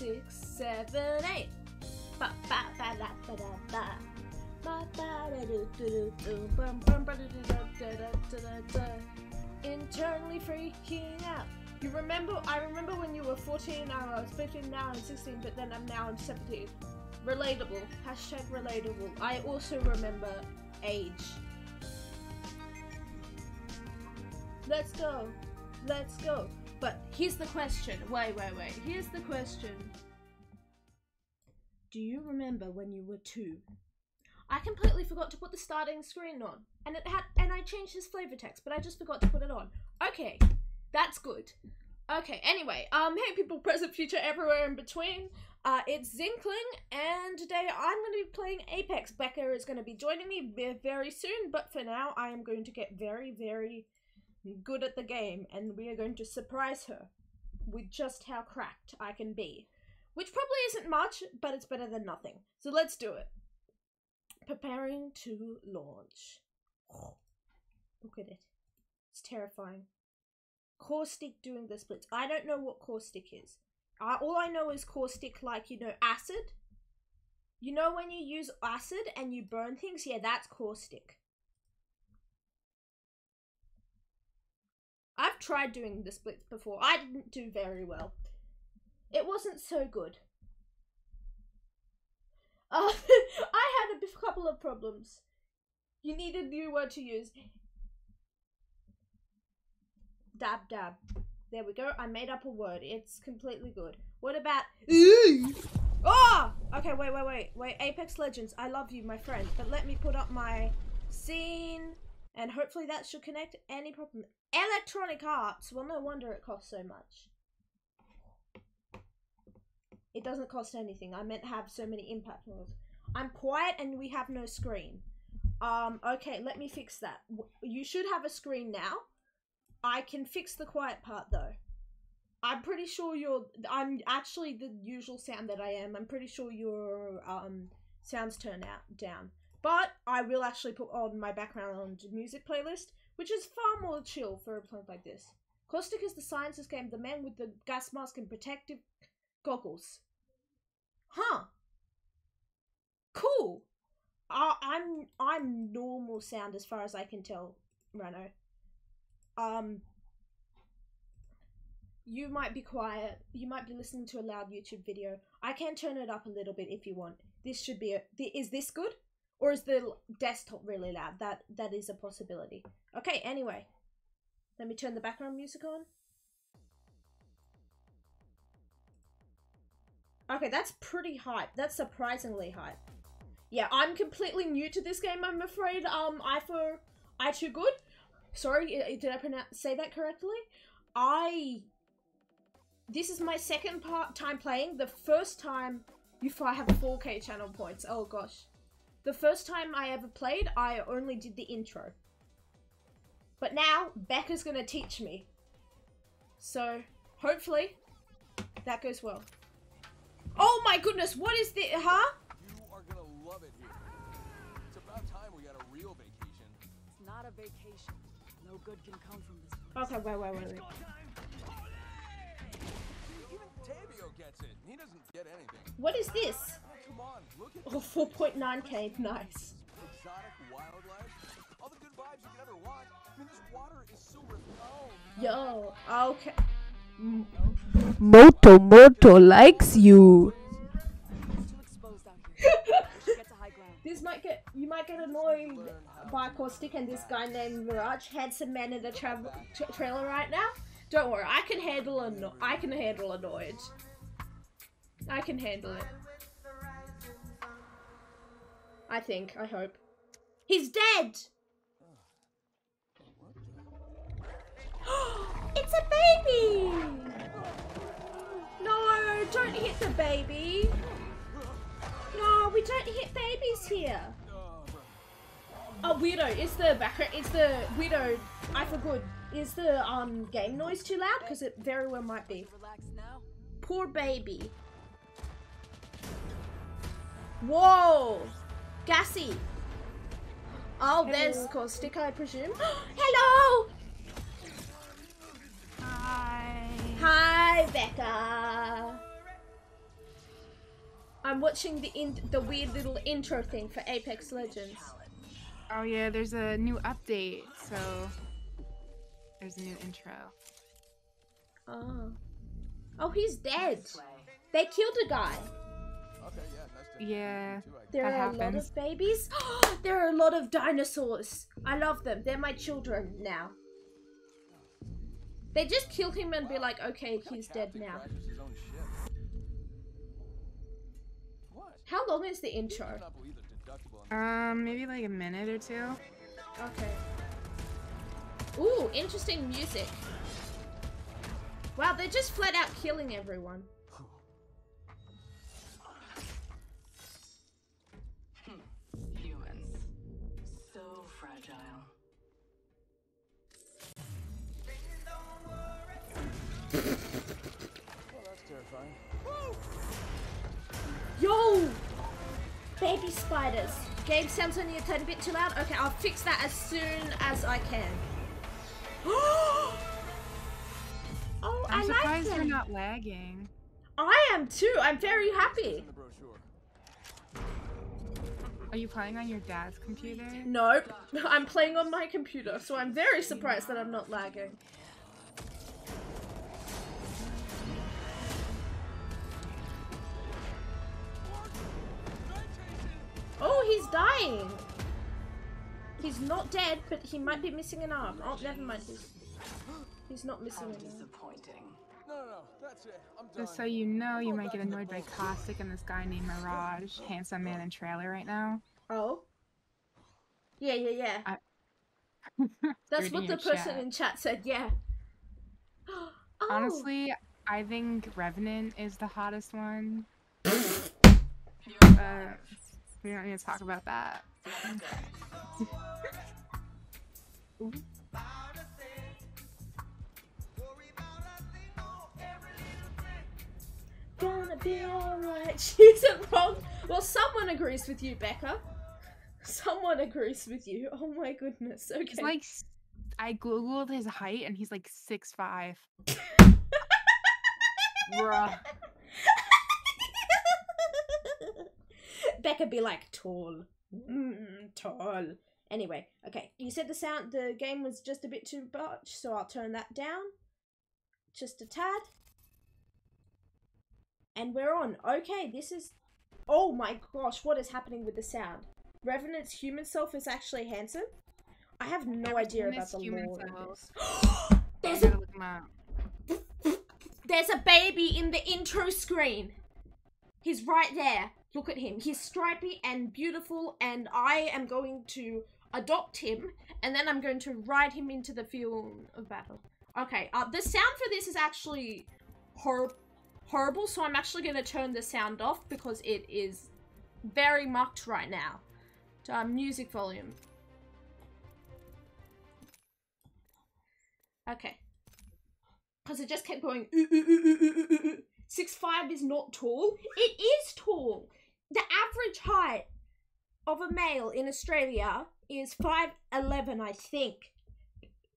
six, seven, eight. Ba ba ba da ba da ba. Ba ba da do do do do. Bum bum ba da da da da da. Internally freaking out. You remember? I remember when you were 14, I was 15, now I'm 16, but then I'm now I'm 17. Relatable. Hashtag relatable. I also remember age. Let's go. Let's go. But here's the question. Wait, wait, wait. Here's the question. Remember when you were two? I completely forgot to put the starting screen on, and it had, and I changed his flavor text, but I just forgot to put it on. Okay, that's good. Okay, anyway, um, hey people, present, future, everywhere in between. Uh, it's Xinkling, and today I'm going to be playing Apex. Bekka is going to be joining me very soon, but for now, I am going to get very, very good at the game, and we are going to surprise her with just how cracked I can be. Which probably isn't much, but it's better than nothing. So let's do it. Preparing to launch. Look at it. It's terrifying. Caustic doing the splits. I don't know what caustic is. Uh, all I know is caustic, like, you know, acid. You know when you use acid and you burn things? Yeah, that's caustic. I've tried doing the splits before. I didn't do very well. It wasn't so good. Uh, I had a couple of problems. You need a new word to use. Dab dab. There we go. I made up a word. It's completely good. What about Oh! Okay, wait, wait, wait. Wait, Apex Legends, I love you, my friend. But let me put up my scene and hopefully that should connect any problem. Electronic Arts. Well, no wonder it costs so much. It doesn't cost anything. I meant have so many impact walls. I'm quiet and we have no screen. Um, okay, let me fix that. You should have a screen now. I can fix the quiet part though. I'm pretty sure you're. I'm actually the usual sound that I am. I'm pretty sure your um sounds turn out down. But I will actually put on my background music playlist, which is far more chill for a play like this. Caustic is the scientist game, the man with the gas mask and protective goggles. Huh. Cool. Uh, I'm I'm normal sound as far as I can tell, Rano. Um, you might be quiet. You might be listening to a loud YouTube video. I can turn it up a little bit if you want. This should be a. Is this good, or is the desktop really loud? That that is a possibility. Okay. Anyway, let me turn the background music on. Okay, that's pretty hype. That's surprisingly hype. Yeah, I'm completely new to this game. I'm afraid. Um, I for I too good. Sorry, did I pronounce say that correctly? I. This is my second part time playing. The first time you I have 4K channel points. Oh gosh, the first time I ever played, I only did the intro. But now Bekka's gonna teach me. So hopefully that goes well. Oh my goodness, what is this, huh? You are gonna love it here. It's about time we got a real vacation. It's not a vacation. No good can come from this place. Okay, wait, wait, wait, wait. Even Tavio gets it. He doesn't get anything. What is this? Come on, look at Oh, 4.9k, nice. Exotic wildlife. All the good vibes you could ever want. I mean, this water is so refreshed. Yo, okay. Moto Moto likes you. this might get you might get annoyed by Caustic and this guy named Mirage, handsome man in a tra tra trailer right now. Don't worry, I can handle anno I can handle annoyed. I can handle it. I think. I hope. He's dead. it's a baby! No, don't hit the baby. No, we don't hit babies here. Oh, weirdo! Is the background? Is the weirdo? I forgot. Is the um game noise too loud? Because it very well might be. Poor baby. Whoa, gassy. Oh, there's caustic, I presume. Hello. Hi. Hi, Bekka. I'm watching the in- the weird little intro thing for Apex Legends. Oh yeah, there's a new update, so there's a new intro. Oh. Oh, he's dead. They killed a guy. Okay, yeah, nice Yeah. meet you too, I There That are a lot of babies. there are a lot of dinosaurs. I love them. They're my children now. They just kill him and be like, okay, he's dead now. crashes his own ship. What? How long is the intro? cannot believe the deductible on Um, maybe like a minute or two. Okay. Ooh, interesting music. Wow, they're just flat out killing everyone. Baby spiders. Game sounds only a tiny bit too loud. Okay, I'll fix that as soon as I can. oh, I'm I like surprised them. you're not lagging. I am too. I'm very happy. In the brochure. Are you playing on your dad's computer? Nope. I'm playing on my computer, so I'm very surprised that I'm not lagging. Oh, he's dying. He's not dead, but he might be missing an arm. Oh, never mind. He's, he's not missing an arm. Disappointing. No, no, no. That's it. I'm done. Just so you know, you Go might get annoyed by boat. Caustic and this guy named Mirage, handsome man in trailer right now. Oh. Yeah, yeah, yeah. That's what the your person chat. in chat said, yeah. oh. Honestly, I think Revenant is the hottest one. Uh, we don't need to talk about that. Gonna be alright. She isn't wrong. Well, someone agrees with you, Bekka. Someone agrees with you. Oh my goodness. Okay. He's like, I googled his height and he's like six five. Bruh. Bekka be like tall. Mm, tall. Anyway, okay. You said the sound the game was just a bit too much, so I'll turn that down. Just a tad. And we're on. Okay, this is Oh my gosh, what is happening with the sound? Revenant's human self is actually handsome? I have no idea about the human lore of self. this. I There's gotta a look him up. there's a baby in the intro screen. He's right there. Look at him. He's stripy and beautiful, and I am going to adopt him, and then I'm going to ride him into the field of battle. Okay, uh, the sound for this is actually hor- horrible, so I'm actually going to turn the sound off because it is very mucked right now. Uh, music volume. Okay. Because it just kept going. "Ooh, ooh, ooh, ooh, ooh, ooh, ooh." Six five is not tall. It is tall. The average height of a male in Australia is five eleven, I think.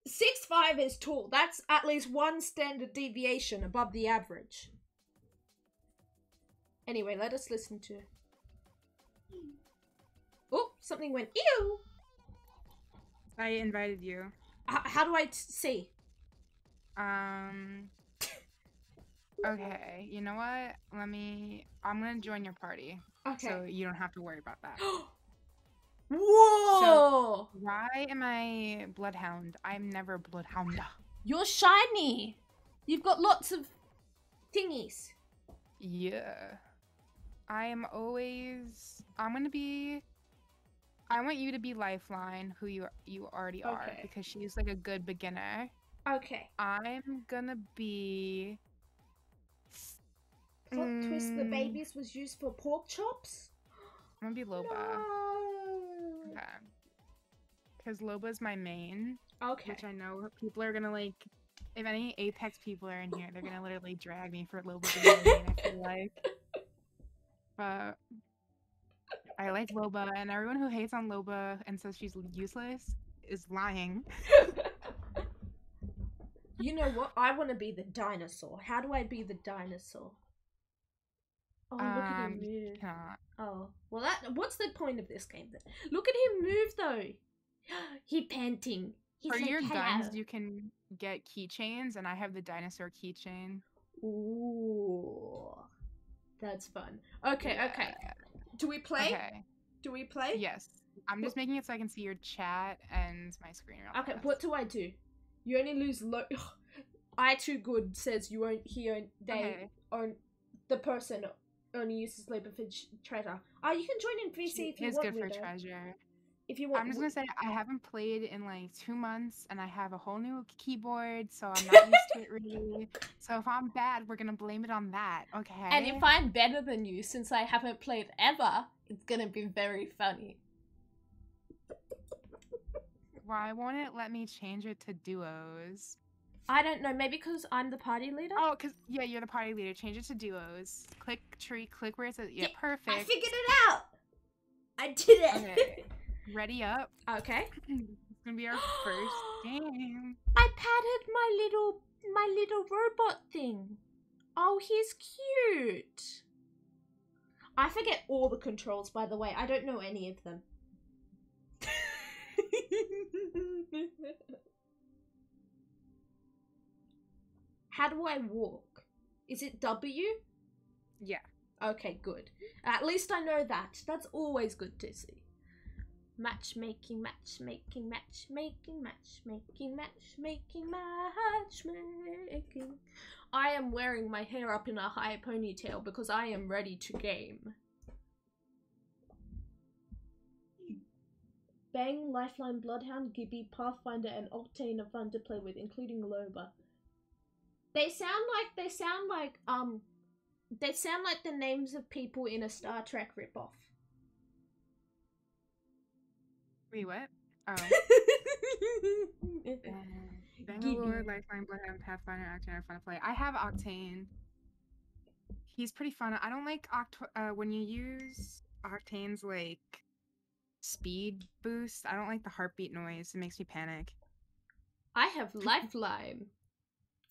Six five is tall. That's at least one standard deviation above the average. Anyway, let us listen to. Oh, something went ew. I invited you. H- how do I t- see? Um. Okay, you know what? Let me. I'm gonna join your party, Okay. so you don't have to worry about that. Whoa! Why am I Bloodhound? I'm never Bloodhound. You're shiny. You've got lots of thingies. Yeah. I am always. I'm gonna be. I want you to be Lifeline, who you you already are, because she's like a good beginner. Okay. I'm gonna be. Plot twist: the Mm, babies was used for pork chops. I'm gonna be Loba. No. Okay. Because Loba's my main, Okay. which I know people are gonna like. If any Apex people are in here, they're gonna literally drag me for Loba being my main. I feel like. But I like Loba, and everyone who hates on Loba and says she's useless is lying. you know what? I want to be the dinosaur. How do I be the dinosaur? Oh, look at Um, him move. Cannot. Oh, well, that. What's the point of this game then? Look at him move though. he panting. He's For like, your guns, you can get keychains, and I have the dinosaur keychain. Ooh, that's fun. Okay, okay. Do we play? Okay. Do we play? Yes. I'm just making it so I can see your chat and my screen. real Okay, fast. what do I do? You only lose low. I too good says you won't. He own. They Okay. own. The person only uses Loba for treasure. Ah, you can join in VC if you It's want. good for treasure. If you want. I'm just gonna say I haven't played in like two months, and I have a whole new keyboard, so I'm not used to it really. So if I'm bad, we're gonna blame it on that, okay? And if I'm better than you, since I haven't played ever, it's gonna be very funny. why won't it let me change it to duos? I don't know. Maybe because I'm the party leader. Oh, cause yeah, you're the party leader. Change it to duos. Click tree. Click where it says yeah, Yeah, perfect. I figured it out. I did it. Okay. Ready up. okay. It's gonna be our first game. I patted my little my little robot thing. Oh, he's cute. I forget all the controls, by the way. I don't know any of them. How do I walk? Is it W? Yeah. Okay, good. At least I know that. That's always good to see. Matchmaking, matchmaking, matchmaking, matchmaking, matchmaking, matchmaking. I am wearing my hair up in a high ponytail because I am ready to game. Bang, Lifeline, Bloodhound, Gibby, Pathfinder, and Octane are fun to play with, including Loba. They sound like they sound like um they sound like the names of people in a Star Trek ripoff. Wait, what? Oh. Uh, Bangalore. Lifeline, Bloodhound, Pathfinder, Octane are fun to play. I have Octane. He's pretty fun. I don't like Oct- uh, when you use Octane's like speed boost. I don't like the heartbeat noise. It makes me panic. I have Lifeline.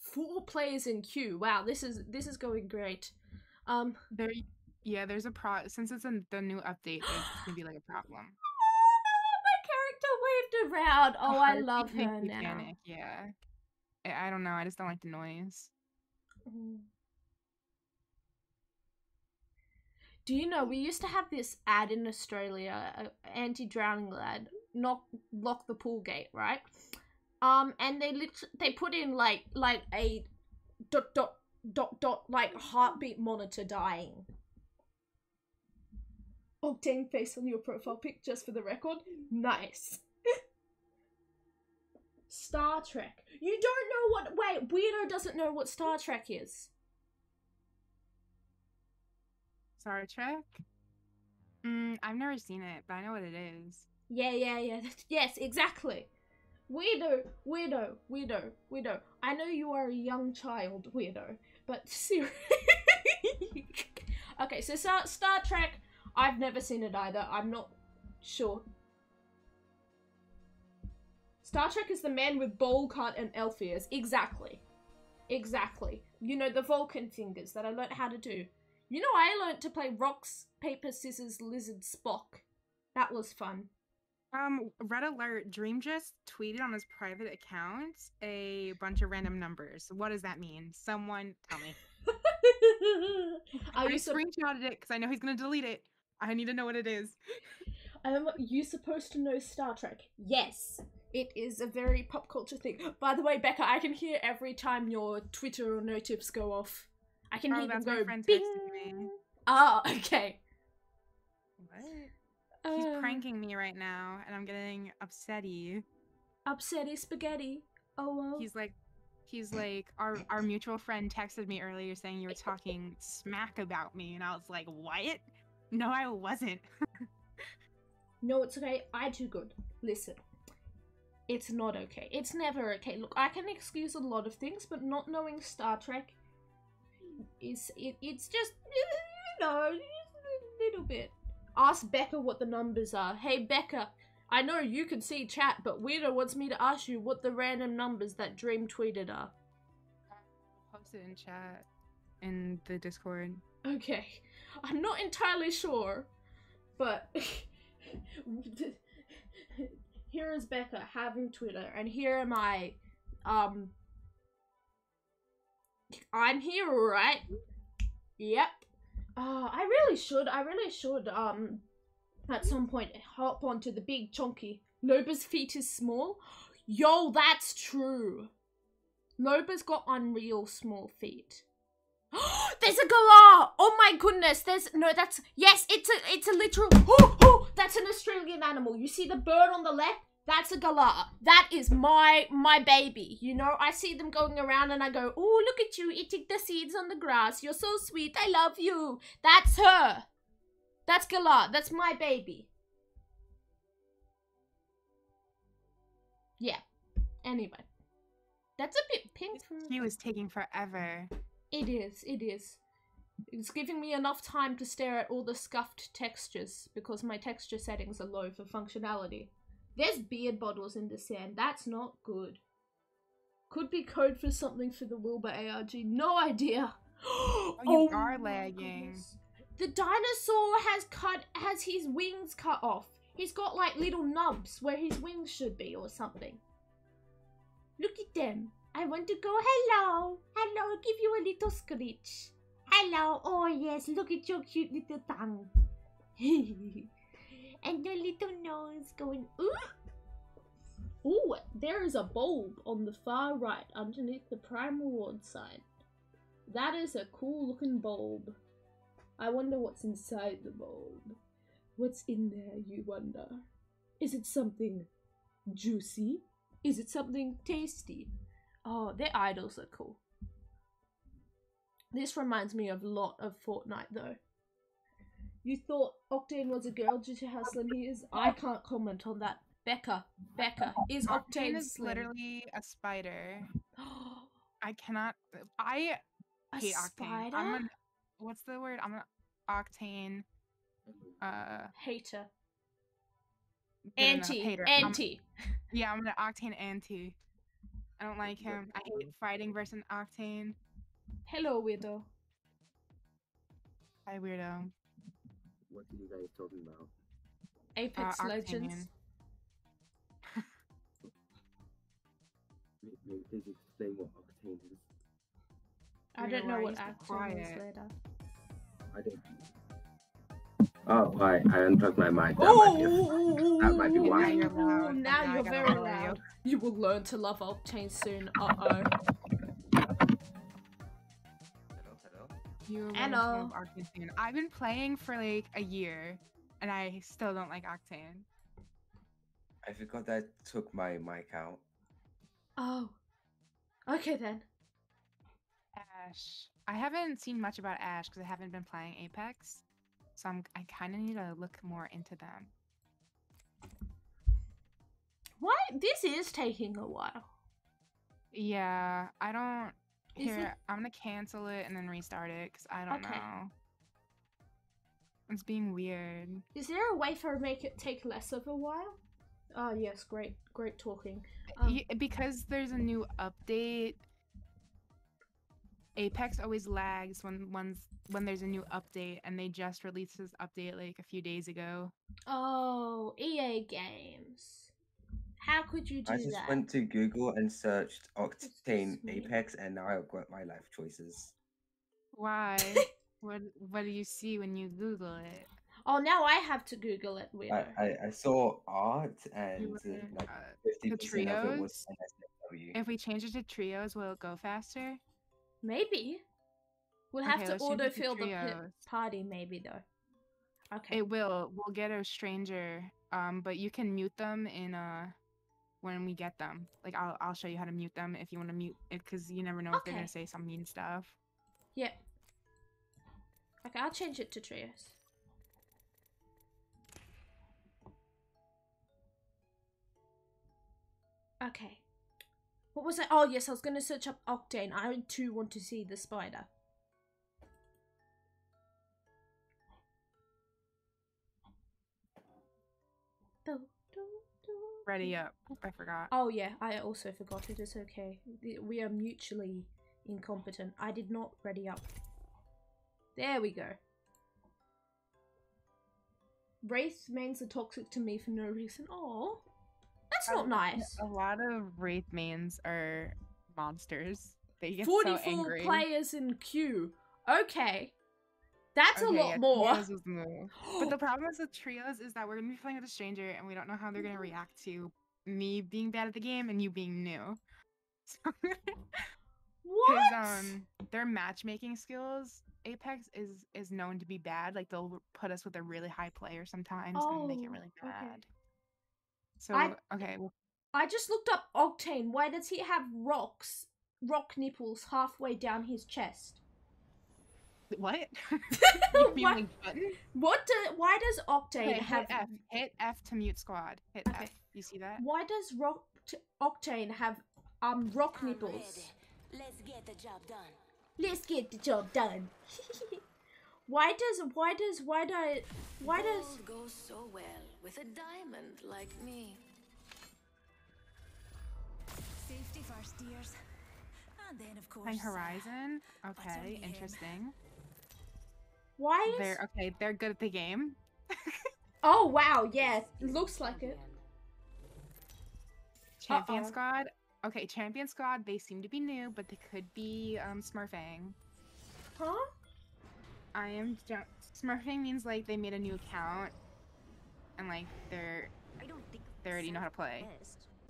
Four players in queue. Wow, this is this is going great. Um There, yeah, there's a pro. Since it's in the new update, it's gonna be like a problem. my character waved around. Oh, I love her now. Panic. Yeah. I, I don't know. I just don't like the noise. Mm. Do you know we used to have this ad in Australia, uh, anti-drowning lad, knock lock the pool gate, right? Um, and they lit- they put in like like a dot dot dot dot like heartbeat monitor dying. Octane face on your profile pic, just for the record. Nice. Star Trek. You don't know what? Wait, Weirdo doesn't know what Star Trek is. Star Trek. Mm, I've never seen it, but I know what it is. Yeah, yeah, yeah. Yes, exactly. Weirdo, weirdo, weirdo, weirdo. I know you are a young child, weirdo, but seriously. okay, so Star, Star Trek, I've never seen it either. I'm not sure. Star Trek is the man with bowl cut and elf ears. Exactly. Exactly. You know, the Vulcan fingers that I learned how to do. You know, I learned to play rocks, paper, scissors, lizard, Spock. That was fun. Um, red alert. Dream just tweeted on his private account a bunch of random numbers. What does that mean? Someone tell me. I you sup- screenshotted it because I know he's gonna delete it. I need to know what it is. Am you supposed to know Star Trek? Yes. It is a very pop culture thing. By the way, Bekka, I can hear every time your Twitter or notifs go off. I can Oh, hear them that's my go friend bing. me. Ah, okay. What? He's Uh, pranking me right now, and I'm getting upsetty. Upsetty spaghetti. Oh well. He's like, he's like, our our mutual friend texted me earlier saying you were talking smack about me, and I was like, what? No, I wasn't. No, it's okay. I do good. Listen. It's not okay. It's never okay. Look, I can excuse a lot of things, but not knowing Star Trek is it, it's just you know, just a little bit. Ask Bekka what the numbers are. Hey Bekka, I know you can see chat, but Weirdo wants me to ask you what the random numbers that Dream tweeted are. Post it in chat in the Discord. Okay. I'm not entirely sure, but here is Bekka having Twitter, and here am I. Um, I'm here, alright? Yep. Uh, I really should. I really should. Um, at some point, hop onto the big chunky. Loba's feet is small. Yo, that's true. Loba's got unreal small feet. There's a galah! Oh my goodness! There's no. That's yes. It's a. It's a literal. Oh, oh, that's an Australian animal. You see the bird on the left? That's a galah. That is my my baby. You know, I see them going around and I go, "Oh, look at you eating the seeds on the grass. You're so sweet. I love you." That's her. That's galah. That's my baby. Yeah. Anyway, that's a bit pink. For... He was taking forever. It is, it is. It's giving me enough time to stare at all the scuffed textures because my texture settings are low for functionality. There's beard bottles in the sand. That's not good. Could be code for something for the Wilbur ARG. No idea. Oh, you oh are my lagging. The dinosaur has cut has his wings cut off. He's got like little nubs where his wings should be or something. Look at them. I want to go hello. Hello, give you a little screech. Hello. Oh yes, look at your cute little tongue. and your little nose going ooh. Ooh, there is a bulb on the far right underneath the prime reward sign. That is a cool looking bulb. I wonder what's inside the bulb. What's in there, you wonder? Is it something juicy? Is it something tasty? Oh, their idols are cool. This reminds me of a lot of Fortnite though. You thought Octane was a girl due to how slim he is? I can't comment on that. Bekka, Bekka, is Octane Octane is slim? literally a spider. I cannot. I a hate Octane. spider? I'm an. What's the word? I'm an Octane. Uh, hater. Anti. hater. I'm- Anti. yeah, I'm an Octane anti. I don't like him. I hate fighting versus Octane. Hello, weirdo. Hi, weirdo. What are you guys talking about? Apex Uh, Legends. Octane. May- Maybe please explain what octane is. I don't know what are you so Octane is later. I don't. Oh, right. I unplugged my mic. That might be. Oh, that might be why. Now you're. Now Now you're very follow you. loud. You will learn to love Octane soon. Uh oh. You were Hello. Octane. I've been playing for like a year, and I still don't like Octane. I forgot that I took my mic out. Oh. Okay then. Ash. I haven't seen much about Ash because I haven't been playing Apex, so I'm I kind of need to look more into them. What? This is taking a while. Yeah, I don't. Is Here, it- I'm gonna cancel it and then restart it because I don't Okay. know. It's being weird. Is there a way for make it take less of a while? Oh yes, great, great talking. Um, Y- because there's a new update. Apex always lags when one's when there's a new update, and they just released this update like a few days ago. Oh, EA games. How could you do that? I just that? went to Google and searched Excuse Octane. Apex, and now I've got my life choices. Why? what What do you see when you Google it? Oh, now I have to Google it, I, weirdo. I, I saw art, and uh, were, like uh, fifty percent of it was trios? NSFW. If we change it to trios, will it go faster? Maybe. We'll have Okay, to let's change it to autofill the party, maybe though. Okay. It will. We'll get a stranger. Um, but you can mute them in uh when we get them. Like I'll I'll show you how to mute them if you want to mute it because you never know if they're gonna say some mean stuff. Yep. Okay, I'll change it to trios. Okay. What was it? Oh, yes, I was going to search up Octane. I too want to see the spider. Ready mm. up. I forgot. Oh yeah, I also forgot it. It's okay. We are mutually incompetent. I did not ready up. There we go. Wraith mains are toxic to me for no reason. Oh, that's not nice. A lot of Wraith mains are monsters. They get 44 so angry. players in queue. Okay. That's a lot yeah, more. the. But the problem is with trios is that we're gonna be playing with a stranger and we don't know how they're gonna react to me being bad at the game and you being new. So, what? Because um, their matchmaking skills, Apex is is known to be bad. Like they'll put us with a really high player sometimes and make it Oh, really okay. bad. So I- okay, well, I just looked up Octane. Why does he have rocks, rock nipples halfway down his chest? what? What? like button? What do, why does Octane Okay, have hit F. Hit F to mute squad. Hit Okay. F. You see that? why does rock Octane have um rock I'm nipples? ready. Let's get the job done. Let's get the job done. why does why does why do why does Gold goes so well with a diamond like me. Safety first, dears. And then, of course. Playing uh, Horizon. only Okay, him. interesting. Why is They're okay. They're good at the game. Oh wow, Yes, looks like it. Champion Uh-oh. squad. Okay, champion squad. They seem to be new, but they could be um smurfing. Huh? I am ju- smurfing means like they made a new account, and like they're I don't think they already know how to play.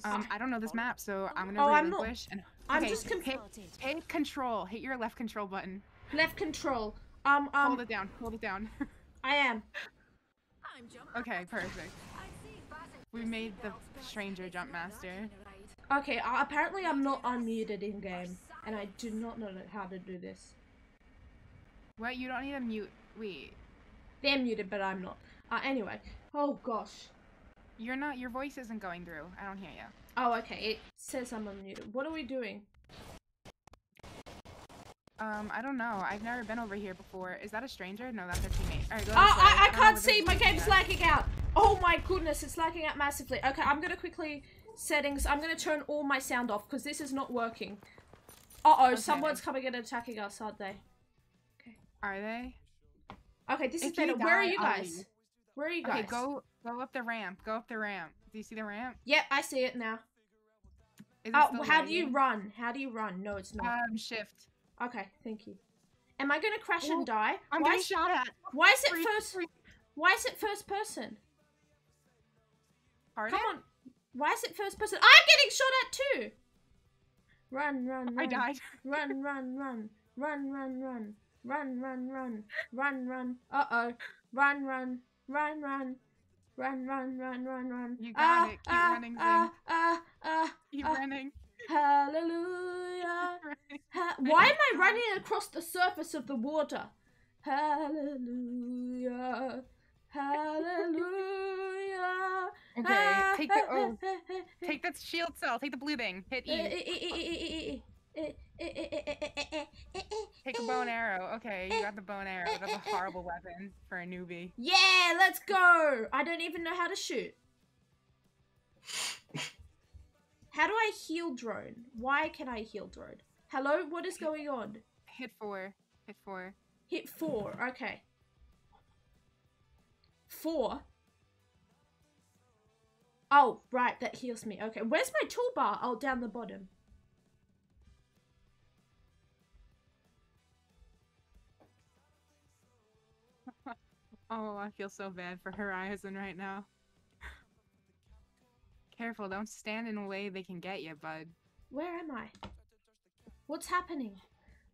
Um, I don't know this map, so I'm gonna Oh, I'm not- relinquish and I'm just conf- hit, hit control. Hit your left control button. Left control. Um um Hold it down. Hold it down. I am. I'm jumping. okay, perfect. We made the stranger jump master. Okay, uh, apparently I'm not unmuted in game, and I do not know how to do this. What? You don't need to mute. Wait. They're muted, but I'm not. Uh, anyway. Oh gosh. You're not. Your voice isn't going through. I don't hear you. Oh, okay. It says I'm unmuted. What are we doing? Um, I don't know. I've never been over here before. Is that a stranger? No, that's a teammate. Alright, go Oh, this way. I, I can't see. My game's lagging out. Oh my goodness, it's lagging out massively. Okay, I'm gonna quickly settings. I'm gonna turn all my sound off because this is not working. Uh oh, Okay. someone's coming and attacking us, aren't they? Okay. Are they? Okay, this is If you better. Where are you guys? leave. Where are you guys? Okay, go go up the ramp. Go up the ramp. Do you see the ramp? Yep, I see it now. Is Oh, how do you run? How do you run? No, it's not. Um, shift. Okay, thank you. Am I gonna crash Oh, and die? I'm why, getting is, shot at. why is it first? Why is it first person? Pardon? Come on. Why is it first person? I'm getting shot at too. Run, run, run. I died. Run, run, run. Run, run, run. Run, run, run. Run, run. Uh oh. Run, run. Run, run. Run, run, run, run, run. You got ah, it. Keep ah, running, ah, ah, ah, Keep uh, running. Hallelujah. Ha- Why am I running across the surface of the water? Hallelujah. Hallelujah. Okay, take the oh, take that shield cell. Take the blue thing. Hit E. Take a bow and arrow. Okay, you got the bow and arrow. That's a horrible weapon for a newbie. Yeah, let's go. I don't even know how to shoot. How do I heal drone? Why can I heal drone? Hello, what is going on? Hit four. Hit four. Hit four. Okay. Four. Oh, right, that heals me. Okay, where's my toolbar? Oh, down the bottom. Oh, I feel so bad for Horizon right now. Careful, don't stand in a way they can get you, bud. Where am I? What's happening?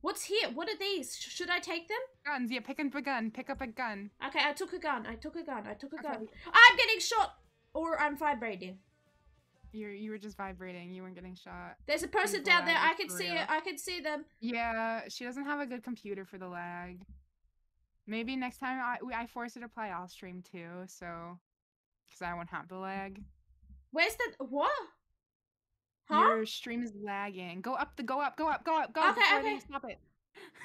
What's here? What are these? Sh- should I take them? Guns, yeah, pick up a gun. Pick up a gun. Okay, I took a gun. I took a gun. I took a Okay. gun. I'm getting shot! Or I'm vibrating. You you were just vibrating. You weren't getting shot. There's a person People down there. I can see real. it. I can see them. Yeah, she doesn't have a good computer for the lag. Maybe next time I I force her to play, I'll stream too. So, because I won't have the lag. Where's the what? Huh? Your stream is lagging. Go up the go up go up go up go up Okay, okay. stop it.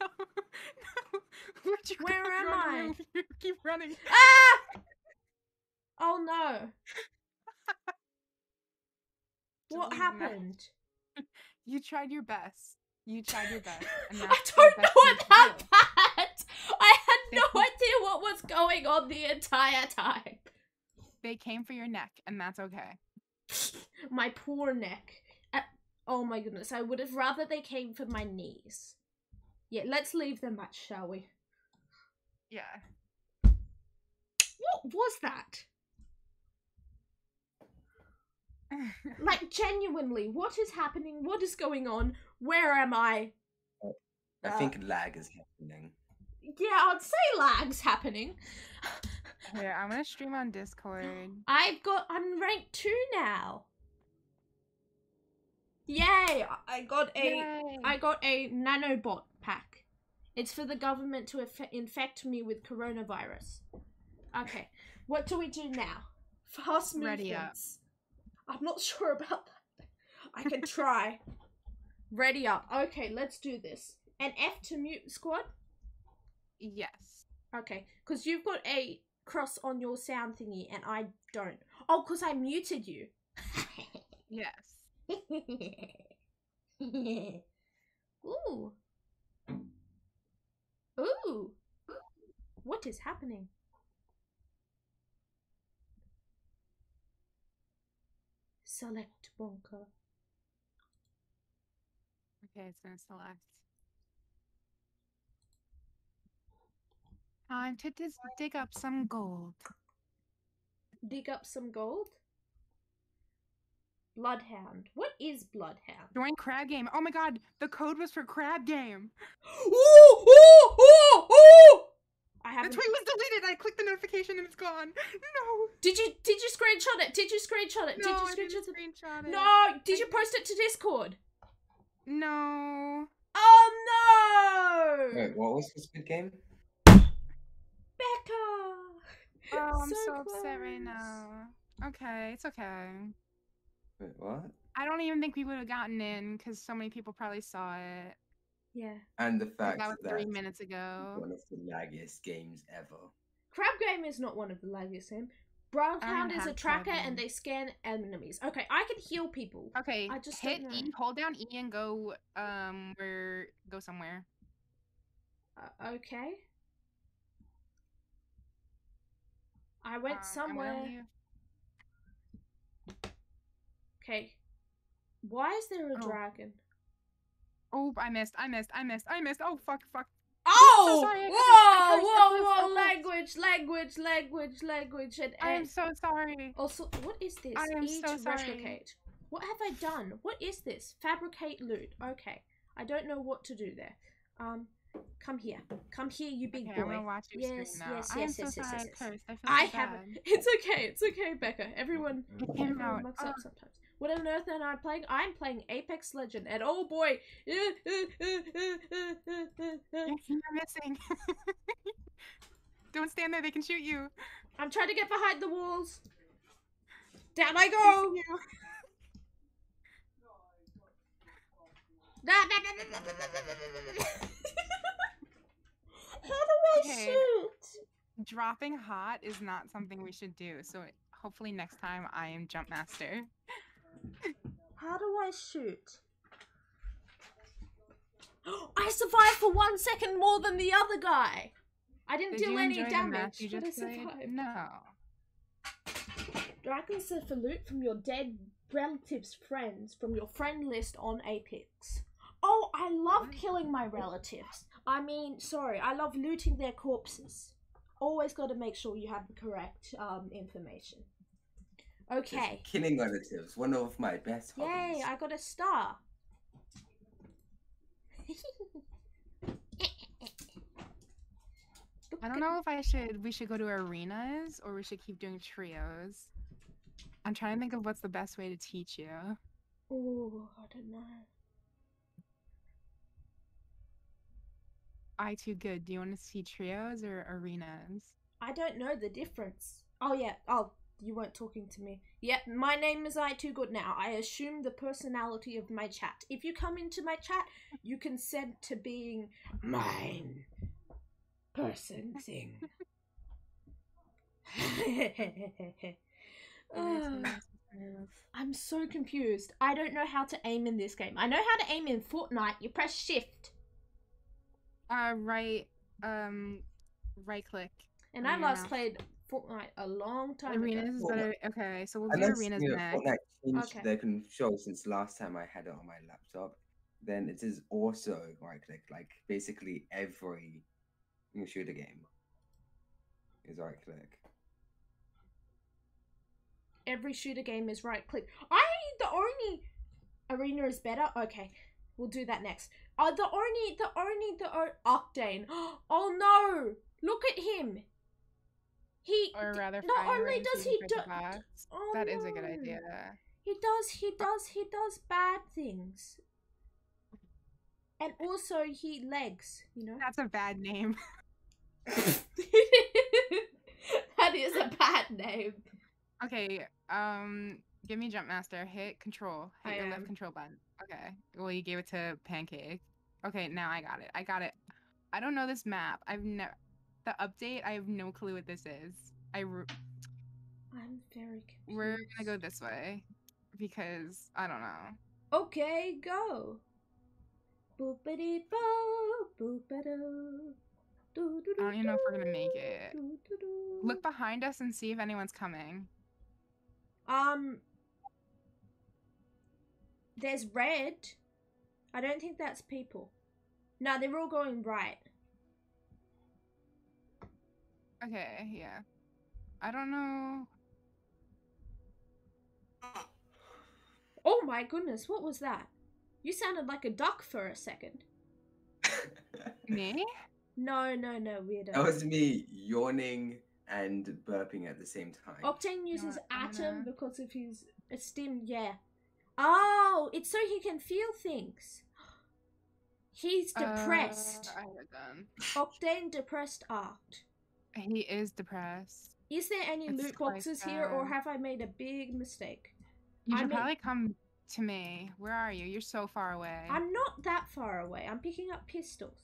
no, no. Where'd you Where go? am You're on the I? You Keep running. Ah! Oh no. what that. happened? You tried your best. You tried your best. I don't best know you what that. I had no idea what was going on the entire time. They came for your neck, and that's okay. my poor neck. Uh, oh my goodness, I would have rather they came for my knees. Yeah, let's leave the match, shall we? Yeah. What was that? Like, genuinely, what is happening? What is going on? Where am I? I Uh, think lag is happening. Yeah, I'd say lag's happening. Here, I'm gonna stream on Discord. I've got unranked 2 now. Yay! I got a Yay. I got a nanobot pack. It's for the government to infect me with coronavirus. Okay, what do we do now? Fast movements. I'm not sure about that. I can try. Ready up. Okay, let's do this. And F to mute squad. Yes. Okay, because you've got a cross on your sound thingy and I don't. Oh, because I muted you. Yes. Ooh. Ooh. What is happening? Select bunker. Okay, it's gonna select. Time to dis- dig up some gold. Dig up some gold. Bloodhound. What is Bloodhound? Join crab game. Oh my god, the code was for crab game. ooh, ooh, ooh, ooh! I The haven't. tweet was deleted. I clicked the notification and it's gone. No. Did you did you screenshot it? Did you screenshot it? No, did I you didn't screenshot it? screenshot it. No. Did you post it to Discord? No. Oh no! Wait, what was this Squid Game? Bekka. Oh, I'm So so, upset right now. Okay, it's okay. Wait, what? I don't even think we would have gotten in because so many people probably saw it. Yeah. And the fact That was that three minutes ago. one of the laggiest games ever. Crab Game is not one of the laggiest game. Bloodhound is a tracker Crab and they scan enemies. Okay, I can heal people. Okay, I just hit. E, hold down E and go um where go somewhere. Uh, okay. I went Um, somewhere. Okay. Why is there a Oh. dragon? Oh, I missed. I missed. I missed. I missed. Oh fuck, fuck. Oh! sorry, I whoa! Whoa! Whoa! Language! Language! Language! Language! And, I am so sorry. also, what is this? I am so sorry. replicate. What have I done? What is this? Fabricate loot. Okay, I don't know what to do there. Um, come here. Come here, you big Okay, boy. I'm gonna watch you yes, now. yes, I yes, so yes, yes, yes, I yes. I I haven't. It's okay. It's okay, Bekka. Everyone, everyone out. mucks up Oh. sometimes. What on earth am I playing? I'm playing Apex Legend, and oh boy, You're you're missing. Don't stand there. They can shoot you. I'm trying to get behind the walls. Down I go. see you. How do I Okay. shoot? Dropping hot is not something we should do. So hopefully next time I am jump master. How do I shoot? I survived for one second more than the other guy. I didn't Did deal any enjoy the match damage, you but I played? survived. No. Dragons serve for loot from your dead relatives' friends from your friend list on Apex. Oh, I love killing my relatives. I mean, sorry, I love looting their corpses. Always got to make sure you have the correct um, information. Just Okay. killing relatives, one of my best Yay. I got a star. I don't know if I should we should go to arenas or we should keep doing trios. I'm trying to think of what's the best way to teach you. Oh, I don't know. I too good. Do you want to see trios or arenas? I don't know the difference. Oh yeah. Oh, you weren't talking to me. Yeah, my name is I too good now. I assume the personality of my chat. If you come into my chat, you consent to being mine person thing. Ugh. Ah, I'm so confused. I don't know how to aim in this game. I know how to aim in Fortnite. You press shift. Uh, right um right click. And I your last played Fortnite a long time Arenas ago. is better. Okay, so we'll do Unless arenas you know, next. Fortnite changed Okay. their control since last time I had it on my laptop. Then it is also right click, like basically every shooter game is right click. Every shooter game is right click. I the only arena is better. Okay, we'll do that next. Uh, the only the only the o- Octane. Oh no! Look at him. He Or rather, not only does he do. it's a box. Oh, That is a good idea. He does. He does. He does bad things. And also he legs. You know. That's a bad name. that is a bad name. Okay, um, give me jump master. Hit control. Hit I your am. left control button. Okay. Well, you gave it to pancake. Okay, now I got it. I got it. I don't know this map. I've never. The update. I have no clue what this is. I re- I'm very confused. we're gonna go this way because I don't know. Okay, go. Boopity bo, boopado. Do, do, I don't even know if we're gonna make it. do, do, do. Look behind us and see if anyone's coming. Um. There's red. I don't think that's people. No, they're all going right. Okay, yeah. I don't know. Oh my goodness, what was that? You sounded like a duck for a second. Me? No, no, no, weirdo. That was me yawning and burping at the same time. Octane uses what, Atom gonna- because of his esteem. Yeah. Oh, it's so he can feel things. He's depressed. Uh, I. Octane depressed art. He is depressed. Is there any It's loot boxes here, or have I made a big mistake? You I should mean- probably come to me. Where are you? You're so far away. I'm not that far away. I'm picking up pistols.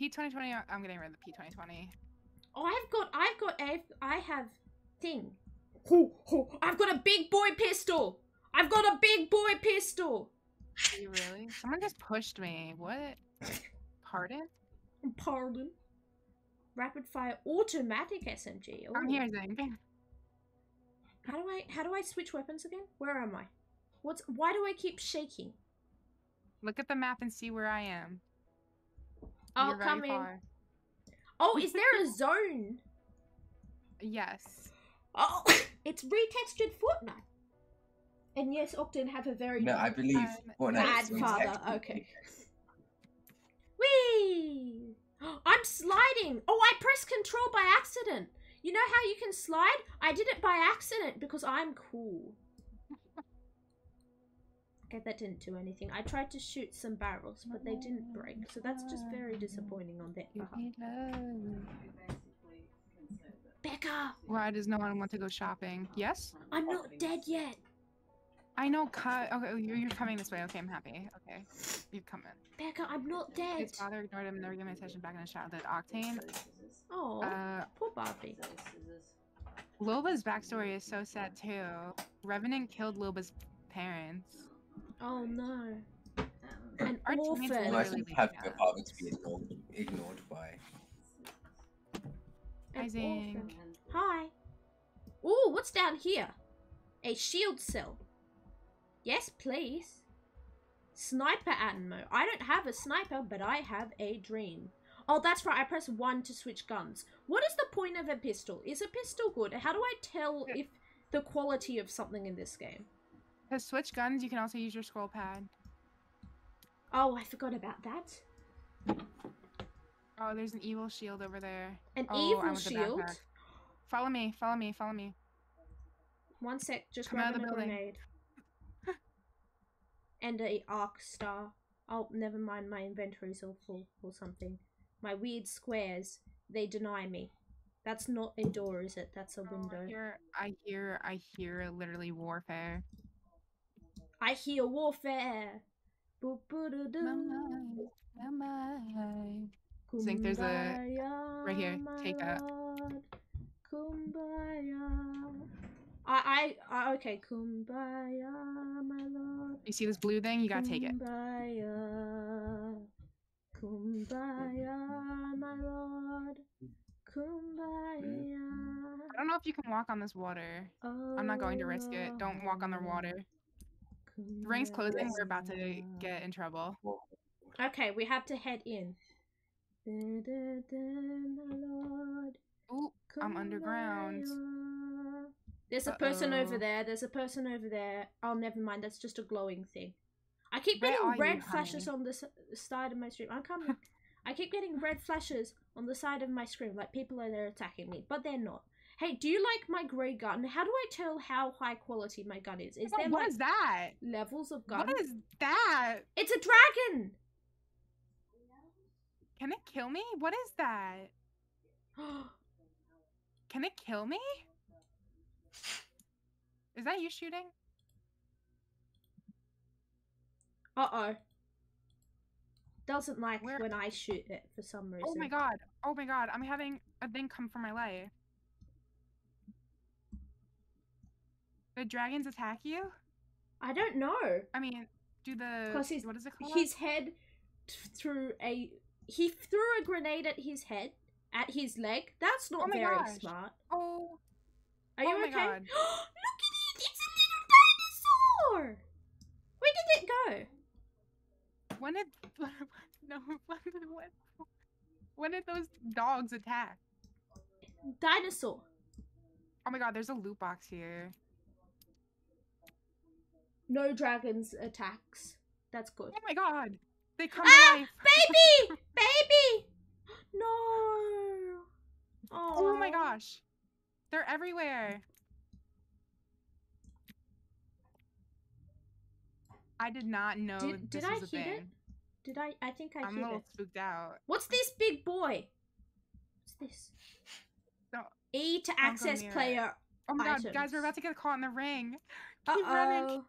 P2020. I'm getting rid of the P2020. Oh, I've got, I've got, a, I have thing. Ho, ho, I've got a big boy pistol. I've got a big boy pistol. You really? Someone just pushed me. What? Pardon? Pardon. Rapid fire automatic SMG. I'm here, Zing. How do I, how do I switch weapons again? Where am I? What's, why do I keep shaking? Look at the map and see where I am. I'll You're come in. far. Oh, is there a zone? Yes. Oh, it's retextured Fortnite. And yes, Octane have a very No, I believe Um, Fortnite bad father. Okay. Whee! I'm sliding. Oh, I pressed control by accident. You know how you can slide? I did it by accident because I'm cool. Okay, that didn't do anything. I tried to shoot some barrels, but they didn't break. So that's just very disappointing on their You behalf. Bekka, Why does no one want to go shopping? Yes? I'm not dead yet. I know. Cut. Okay, you're, you're coming this way. Okay, I'm happy. Okay, you're coming. Bekka, I'm not dead. His father ignored him, never gave him attention back in his childhood. Octane. Oh, Uh, poor Barbie. Loba's backstory is so sad too. Revenant killed Loba's parents. Oh no. An Our teammates orphan. literally Imagine leaving having a father to be ignored, ignored by. An Hi, Zing. orphan. Hi. Ooh, what's down here? A shield cell. Yes, please. Sniper Atmo. I don't have a sniper, but I have a dream. Oh, that's right. I press 1 to switch guns. What is the point of a pistol? Is a pistol good? How do I tell if the quality of something in this game? To switch guns, you can also use your scroll pad. Oh, I forgot about that. Oh, there's an Evo shield over there. An Oh, Evo shield. Follow me, follow me, follow me. One sec, just Come out of the building. grenade. And a arc star. Oh, never mind, my inventory's all full or something. My weird squares, they deny me. That's not a door, is it? That's a Oh, window. I hear, I hear, I hear literally warfare. I hear warfare. Boop boo doo doo. Mama, mama. Think there's a- right here, take that. Kumbaya. I, I, I, okay, kumbaya, my lord. You see this blue thing? You gotta take it. Kumbaya. Kumbaya, my lord. Kumbaya. I don't know if you can walk on this water. I'm not going to risk it. Don't walk on the oh. water. The ring's closing. We're about to get in trouble. Okay, we have to head in. Da-da-da, my lord. Ooh, I'm underground. There's a person over Uh-oh. there. There's a person over there. Oh, never mind. That's just a glowing thing. I keep Where getting are you, red flashes honey? on the s- side of my stream. I'm coming. I keep getting red flashes on the side of my screen, like people are there attacking me, but they're not. Hey, do you like my grey gun? How do I tell how high quality my gun is? Is Oh, there what like is that? levels of gun? What is that? It's a dragon. Can it kill me? What is that? Can it kill me? Is that you shooting? uh oh. Doesn't like Where- when I shoot it for some reason. Oh my god. Oh my god. I'm having a thing come for my life. The dragons attack you? I don't know. I mean, do the 'Cause he's- what is it called? His head t- threw a. He threw a grenade at his head, at his leg. That's not Oh very gosh. smart. oh, Are you Oh my okay? God. Look at it! It's a little dinosaur! Where did it go? when did no when did, when, when did those dogs attack? Dinosaur. Oh my god, there's a loot box here. No dragons attacks. That's good. Oh my god. They come Ah, to life. Baby! Baby! No! Oh my gosh. They're everywhere. I did not know Did, this did I was a hit thing. it? Did I? I think I I'm a little it. spooked out. What's this big boy? What's this? No, E to don't access it. player. Oh my god, guys, we're about to get caught in the ring. Uh Keep running. oh.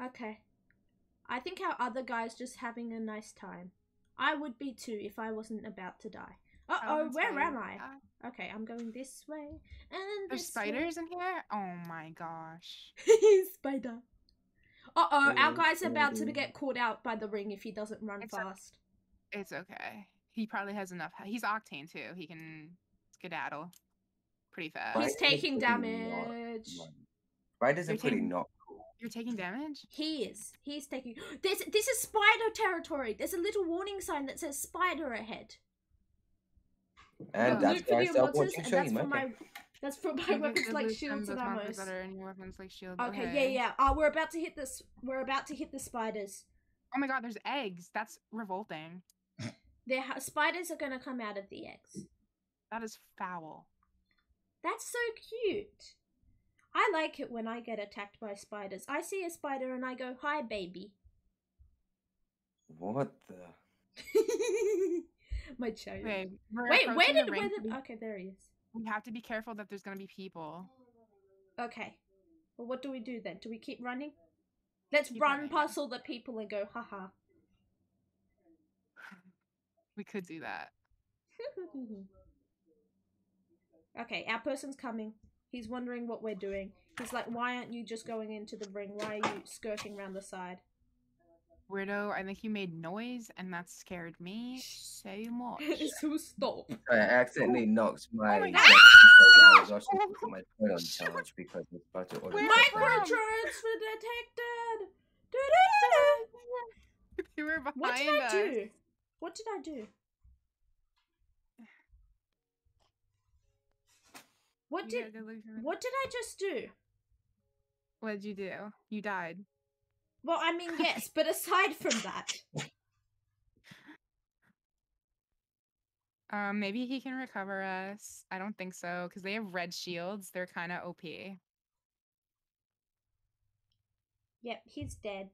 Okay. I think our other guy's just having a nice time. I would be too if I wasn't about to die. Uh oh, where am I? Okay, I'm going this way and There's this way. spiders in here? Oh my gosh. Spider. Uh oh, our guy's about to get caught out by the ring if he doesn't run It's a- fast. It's okay. He probably has enough. He's octane too. He can skedaddle pretty fast. He's taking are not damage. fun. Spiders are You're pretty not cool. You're taking damage? He is. He's taking. This this is spider territory. There's a little warning sign that says spider ahead. And Loot that's for why I the still want and show that's you for my my. That's for my You weapons like shields and those monsters ammos. that are in your weapons like shields. Okay, yeah, yeah. Uh, we're about to hit this. We're about to hit the spiders. Oh my god, there's eggs. That's revolting. The ha- spiders are gonna come out of the eggs. That is foul. That's so cute. I like it when I get attacked by spiders. I see a spider and I go, "Hi, baby." What the? my child. Okay, Wait, where did where did? Okay, there he is. We have to be careful that there's gonna be people. Okay. Well, what do we do then? Do we keep running? Let's Keep run running. past all the people and go, haha. We could do that. okay, our person's coming. He's wondering what we're doing. He's like, why aren't you just going into the ring? Why are you skirting around the side? Weirdo, I think you made noise and that scared me so much. so stop. I accidentally knocked my. Oh my God. because I was also Oh, putting my phone on shut charge because it's about to order. Where my from? phone. Microtransfer detected! They were behind What did I do? What did I do? What You did gotta go look for- what did I just do? What did you do? You died. Well, I mean, yes, but aside from that, Um, maybe he can recover us. I don't think so because they have red shields. They're kind of OP. yep, he's dead.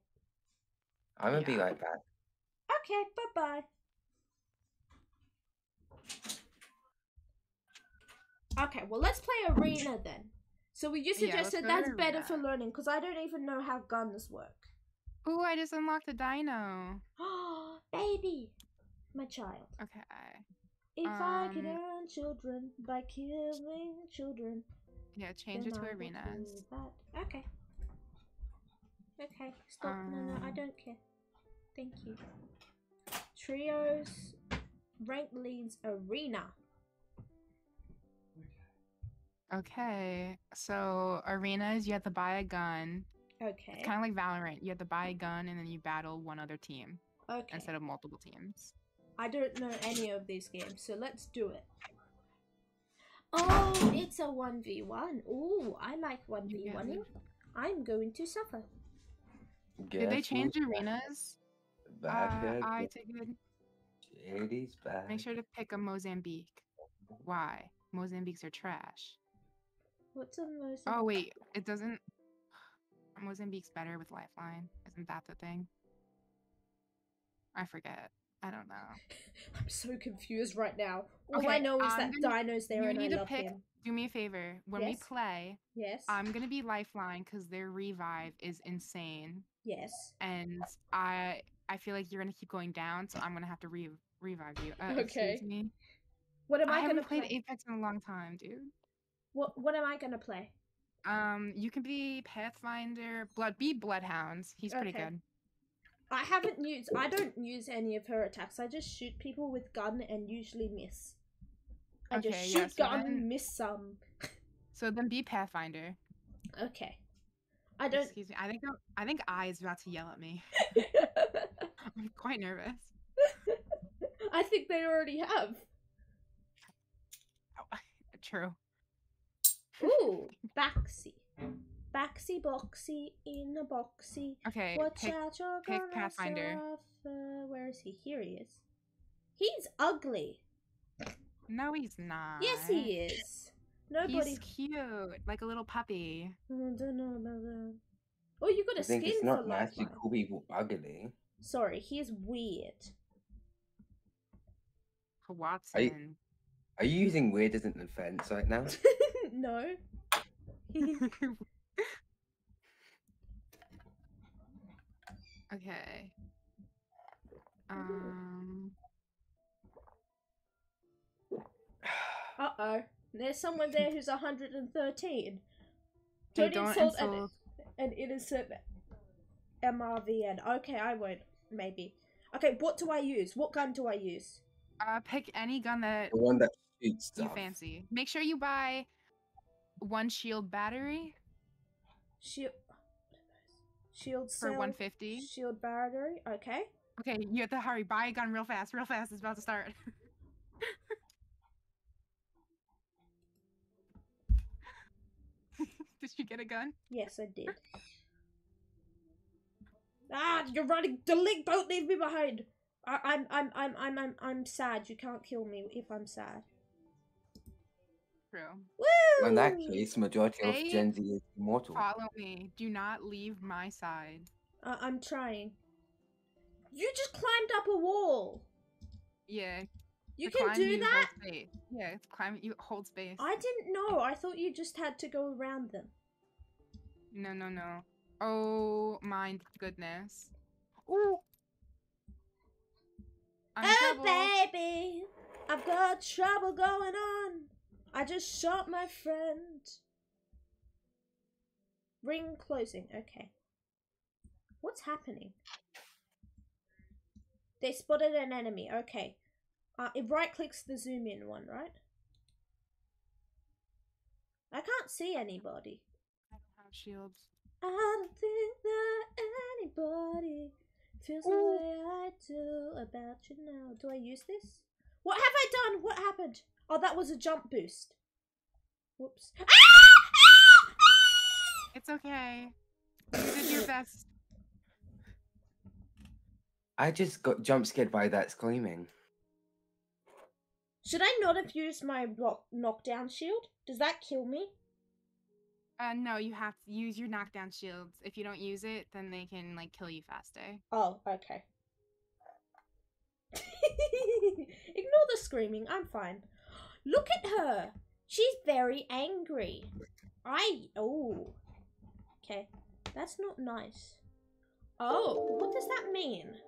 I'm gonna be like that. Okay, bye bye. Okay, well, let's play arena then. So you Yeah, let's suggested go to that's better for learning because I don't even know how guns work. Ooh, I just unlocked a dino. Oh, baby, my child. Okay. If I could Um, earn children by killing children, Yeah, change it to I arenas. that. Okay. Okay, stop. no, no, I Um, don't care. Thank you. Trios. Rank leads arena. Okay, so arenas, you have to buy a gun. Okay. It's Kind of like Valorant. You have to buy a gun and then you battle one other team Okay. instead of multiple teams. I don't know any of these games, so let's do it. Oh, it's a 1v1. Ooh, I like 1v1ing. I'm going to suffer. Did they change arenas? Back Uh, again? I figured JD's back. make sure to pick a Mozambique. Why? Mozambiques are trash. What's the most? Oh wait, it doesn't. Mozambique's better with Lifeline. Isn't that the thing? I forget. I don't know. I'm so confused right now. All I know is I'm that gonna- Dino's there you and I need to love pick- him. Do me a favor. When we play, Yes. I'm gonna be Lifeline because their revive is insane, yes. and I I feel like you're gonna keep going down, so I'm gonna have to re- revive you. Uh, Okay. Excuse me. What am I, I, haven't gonna played play? Apex in a long time, dude. What What am I gonna play? Um, you can be Pathfinder, Blood, be Bloodhounds. He's pretty Okay. good. I haven't used. I don't use any of her attacks. I just shoot people with gun and usually miss. I just shoot yeah, so gun, then- miss some. So then be Pathfinder. Okay. I don't. Excuse me. I think I think I is about to yell at me. I'm quite nervous. I think they already have. Oh, True. Ooh, Baxi. Baxi boxy in a boxy. Okay. Watch pick- out, you're pick Pathfinder. suffer. Where is he? Here he is. He's ugly. No, he's not. Yes, he is. Nobody. He's cute, like a little puppy. I don't know about that. Oh, you got a I think skin it's for not nice to Lifeline. call people ugly. Sorry, he is weird. Watson. Are you using weird as an offense right now? no. okay. Um. Uh oh. There's someone there who's 113. Hey, Don't, don't insult an, insult. an innocent MRVN. Okay, I won't. Maybe. Okay, what do I use? What gun do I use? Uh, pick any gun that The one that shoots you stuff. fancy. Make sure you buy one shield battery Shield. Shield for 150. Shield battery. Okay. Okay, you have to hurry. Buy a gun real fast. Real fast. It's about to start. Did you get a gun? Yes, I did. Ah, you're running. Delete. Don't leave me behind. I, I'm, I'm, I'm, I'm, I'm, I'm sad. You can't kill me if I'm sad. True. Woo! In that case, majority of Gen Z is immortal. Follow me. Do not leave my side. Uh, I'm trying. You just climbed up a wall. Yeah. You to can climb, do you that. Yeah, it's climb. You hold space. I didn't know. I thought you just had to go around them. No, no, no. Oh my goodness. Ooh. I'm oh trouble. baby, I've got trouble going on. I just shot my friend. Ring closing. Okay. What's happening? They spotted an enemy. Okay. Uh, it right clicks the zoom in one, right? I can't see anybody. I don't have shields. I don't think that anybody feels the way I do about you now. Do I use this? What have I done? What happened? Oh, that was a jump boost. Whoops. It's okay. You did your best. I just got jump scared by that screaming. Should I not have used my block knockdown shield? Does that kill me? Uh, no, you have to use your knockdown shields. If you don't use it, then they can like kill you faster. Oh, okay. Ignore the screaming. I'm fine. Look at her. She's very angry. I. Oh. Okay. That's not nice. Oh, what does that mean?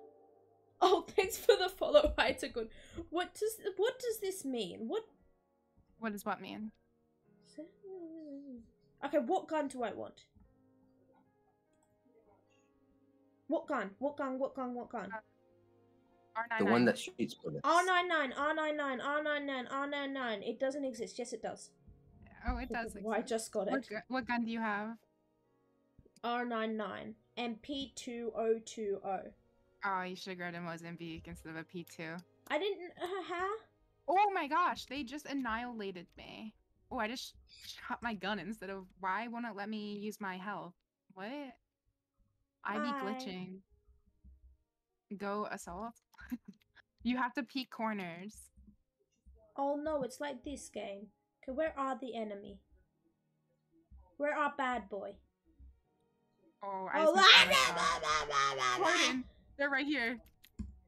Oh, thanks for the follow. Good. What does what does this mean? What? What does what mean? Okay, what gun do I want? What gun? What gun? What gun? What gun? Uh, The one that shoots bullets. R99, R99, R99, R99. It doesn't exist. Yes, it does. Oh, it does. Oh, I just got What, it. gu- what gun do you have? R99. MP2020. Oh, you should have grabbed a Mozambique instead of a P2. I didn't. Uh, huh? Oh my gosh, they just annihilated me. Oh, I just shot my gun instead of why won't it let me use my health? What? I be glitching. Go assault. You have to peek corners. Oh no, it's like this game. Okay, where are the enemy? Where are bad boy? Oh, I Oh, just missed my shot. Pardon, they're right here.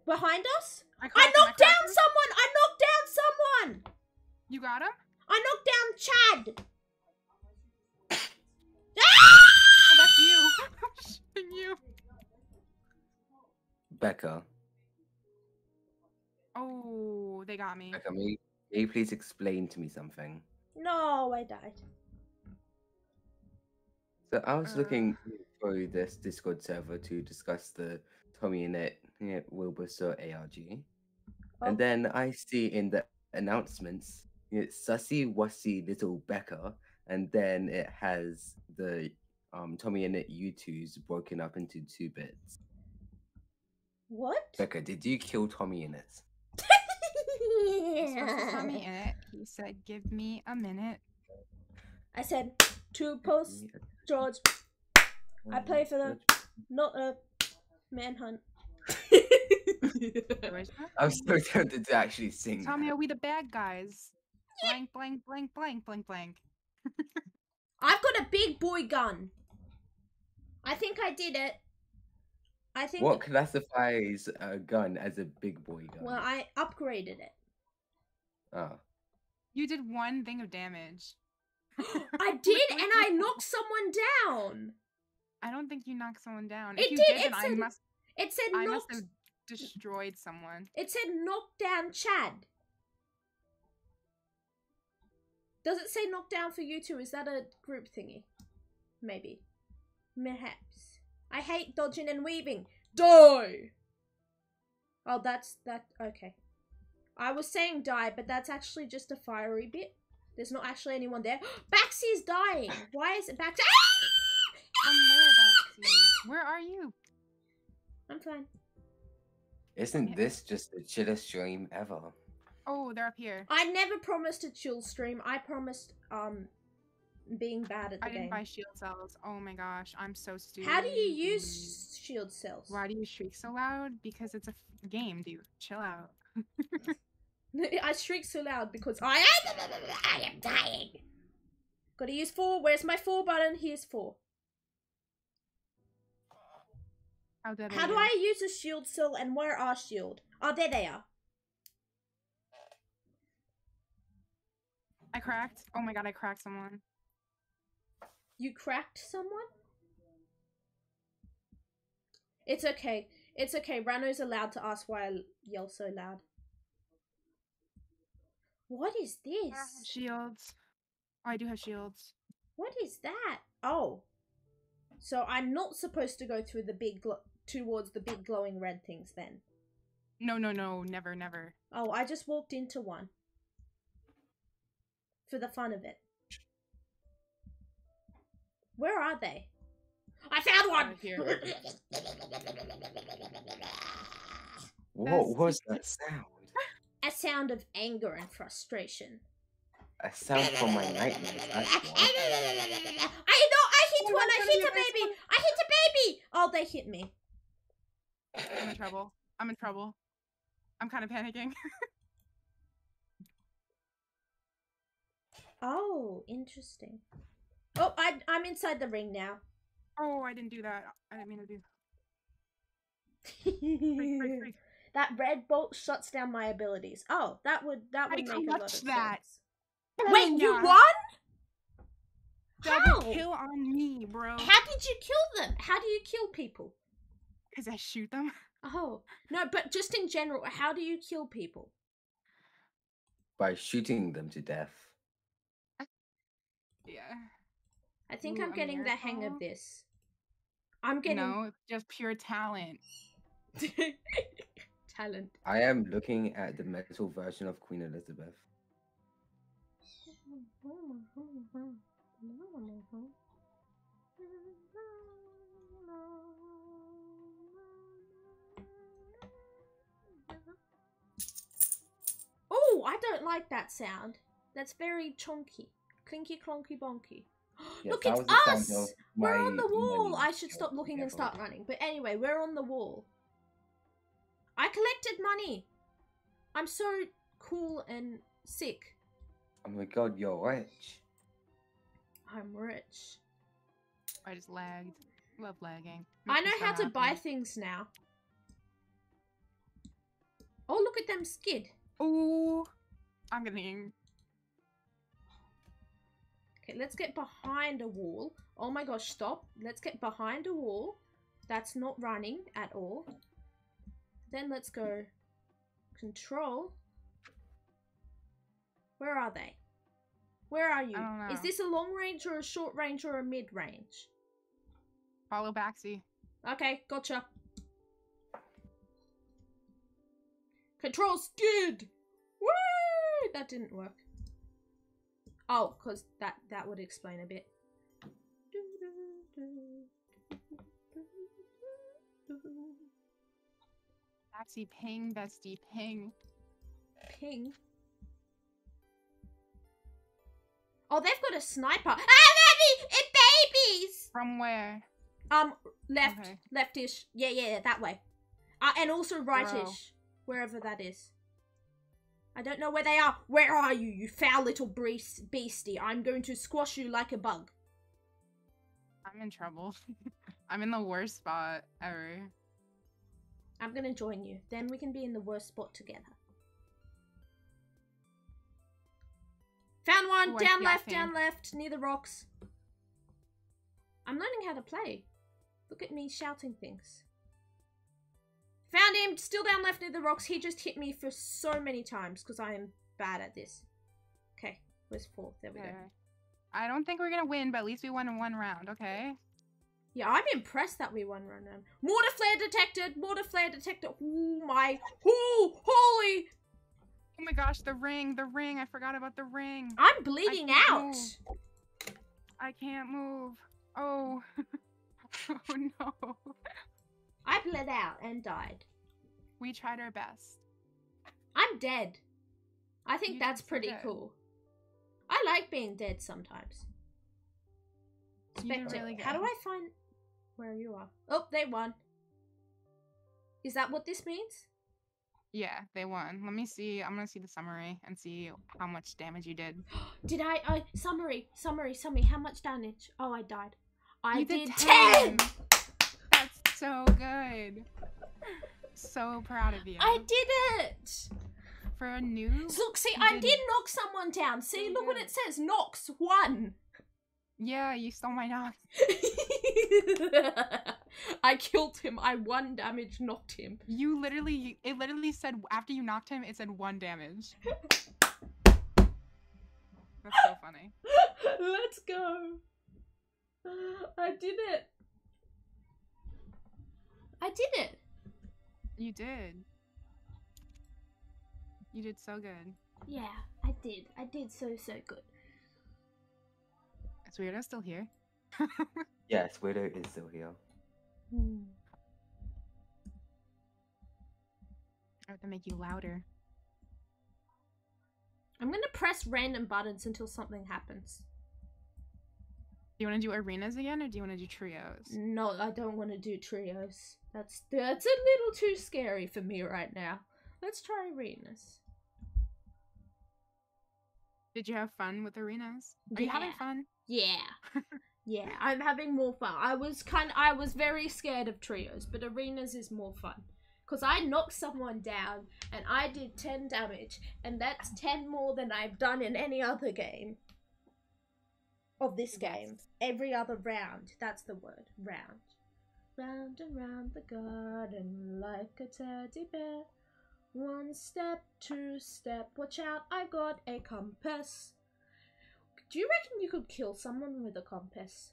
behind us? I, I knocked down cracked him. someone! I knocked down someone! You got him? I knocked down Chad! Ah! Oh, that's you. I'm you. Bekka, Oh, they got me. Bekka, may, may you please explain to me something? No, I died. So I was Uh. looking through this Discord server to discuss the Tommy and It yeah, Wilbur ARG. Oh. And then I see in the announcements, you know, Sussy Wussy Little Bekka, and then it has the um, TommyInnit U2s broken up into two bits. What? Bekka, did you kill TommyInnit? You're supposed to tell me it. He said, "Give me a minute." I said two posts, George, I play for the- not a manhunt. Where's? I'm so tempted to actually sing. Tell me, that. are we the bad guys? Blank, blank, blank, blank, blank, blank. I've got a big boy gun. I think I did it. I think. What classifies a gun as a big boy gun? Well, I upgraded it. Ah. You did one thing of damage. I did, and I knocked someone down. I don't think you knocked someone down. It if you did, did, it then I said must. It said I must knocked. have destroyed someone. It said knock down Chad. Does it say knock down for you two? Is that a group thingy? Maybe. Perhaps. I hate dodging and weaving. Die! Oh, that's that. Okay. I was saying die, but that's actually just a fiery bit. There's not actually anyone there. Baxi is dying. Why is it Baxy? From where, Betsy? Where are you? I'm fine. Isn't Yeah. this just the chillest stream ever? Oh, they're up here. I never promised a chill stream. I promised um being bad at the I didn't game. buy shield cells. Oh my gosh, I'm so stupid. How do you use shield cells? Why do you shriek so loud? Because it's a game, dude. Chill out. I shriek so loud because I am I am dying. Gotta use four. Where's my four button? Here's four. How How do? I use a shield cell and where are shield? Oh, there they are. I cracked. Oh my god, I cracked someone. You cracked someone? It's okay. It's okay. Rano's allowed to ask why I yell so loud. What is this? Shields. I do have shields. What is that? Oh. So I'm not supposed to go through the big gl- towards the big glowing red things then. No, no, no, never, never. Oh, I just walked into one. For the fun of it. Where are they? I found one! Right here. What was that sound? A sound of anger and frustration. A sound from my nightmares. I know, I hit Oh, one, I hit a gonna be a baby! nice I hit a baby! Oh, they hit me. I'm in trouble. I'm in trouble. I'm kind of panicking. Oh, interesting. Oh, I, I'm inside the ring now. oh, I didn't do that. I didn't mean to do. Freak, freak, freak. That red bolt shuts down my abilities. Oh, that would that I would make a lot of clutched that. sense. Wait, you won? Double How? kill on me, bro. How did you kill them? How do you kill people? Because I shoot them. Oh no, but just in general, how do you kill people? By shooting them to death. Yeah. I think Ooh, I'm a getting the hang of this. I'm getting No, it's just pure talent. talent. I am looking at the metal version of Queen Elizabeth. Oh, I don't like that sound. That's very chonky. Clinky clonky bonky. Yes, Look, it's was the sound us! We're on the wall. I should stop looking and start running. But anyway, we're on the wall. I collected money. I'm so cool and sick. Oh my god, you're rich. I'm rich. I just lagged. Love lagging. I Makes me know how to buy things now. Oh, look at them skid. Oh, I'm getting. Okay, let's get behind a wall. Oh my gosh, stop. Let's get behind a wall. That's not running at all. Then let's go control. Where are they? Where are you? Is this a long range or a short range or a mid range? Follow Baxi. Okay, gotcha. Control skid! Woo! That didn't work. Oh, because that, that would explain a bit. Baxi, ping, bestie, ping. Ping. Oh, they've got a sniper. Ah, baby! It babies! From where? Um, left, Okay. leftish. Yeah, yeah, yeah, that way. Uh, and also rightish, wherever that is. I don't know where they are. Where are you, you foul little beastie? I'm going to squash you like a bug. I'm in trouble. I'm in the worst spot ever. I'm gonna join you. Then we can be in the worst spot together. Found one. Ooh, I down left, down left, near the rocks. I'm learning how to play. Look at me shouting things. Found him. Still down left near the rocks. He just hit me for so many times because I am bad at this. Okay, where's fourth? There we go. I don't think we're gonna win, but at least we won in one round, okay? Yeah, I'm impressed that we won run run. Mortar flare detected. Mortar flare detected. Oh my. Oh, holy. Oh my gosh, the ring, the ring. I forgot about the ring. I'm bleeding can't out. move. I can't move. Oh. oh no. I bled out and died. We tried our best. I'm dead. I think You that's pretty cool. I like being dead sometimes. Spectre. really How do. I find where you are? Oh, they won. Is that what this means? Yeah, they won. Let me see. I'm gonna see the summary and see how much damage you did. Did I? I summary, summary, summary. How much damage? Oh, I died. I You did, did ten. 10. That's so good. So proud of you. I did it. For a noob? Look, see, I did did knock someone down. See, look what it says. Knocks one. Yeah, you stole my knock. I killed him. I one damage knocked him. You literally, it literally said, after you knocked him, it said one damage. That's so funny. Let's go. I did it. I did it. You did. You did so good. Yeah, I did. I did so so good. Is Weirdo still here? Yes, Widow is still here. I have to make you louder. I'm gonna press random buttons until something happens. Do you want to do arenas again, or do you want to do trios? No, I don't want to do trios. That's that's a little too scary for me right now. Let's try arenas. Did you have fun with arenas? Are you having fun? Yeah. yeah, I'm having more fun. I was kind I was very scared of trios, but arenas is more fun. Cuz I knocked someone down and I did 10 damage and that's 10 more than I've done in any other game of this game. Every other round. That's the word. Round. Round and round the garden like a teddy bear. One step, two step, watch out, I got a compass. Do you reckon you could kill someone with a compass?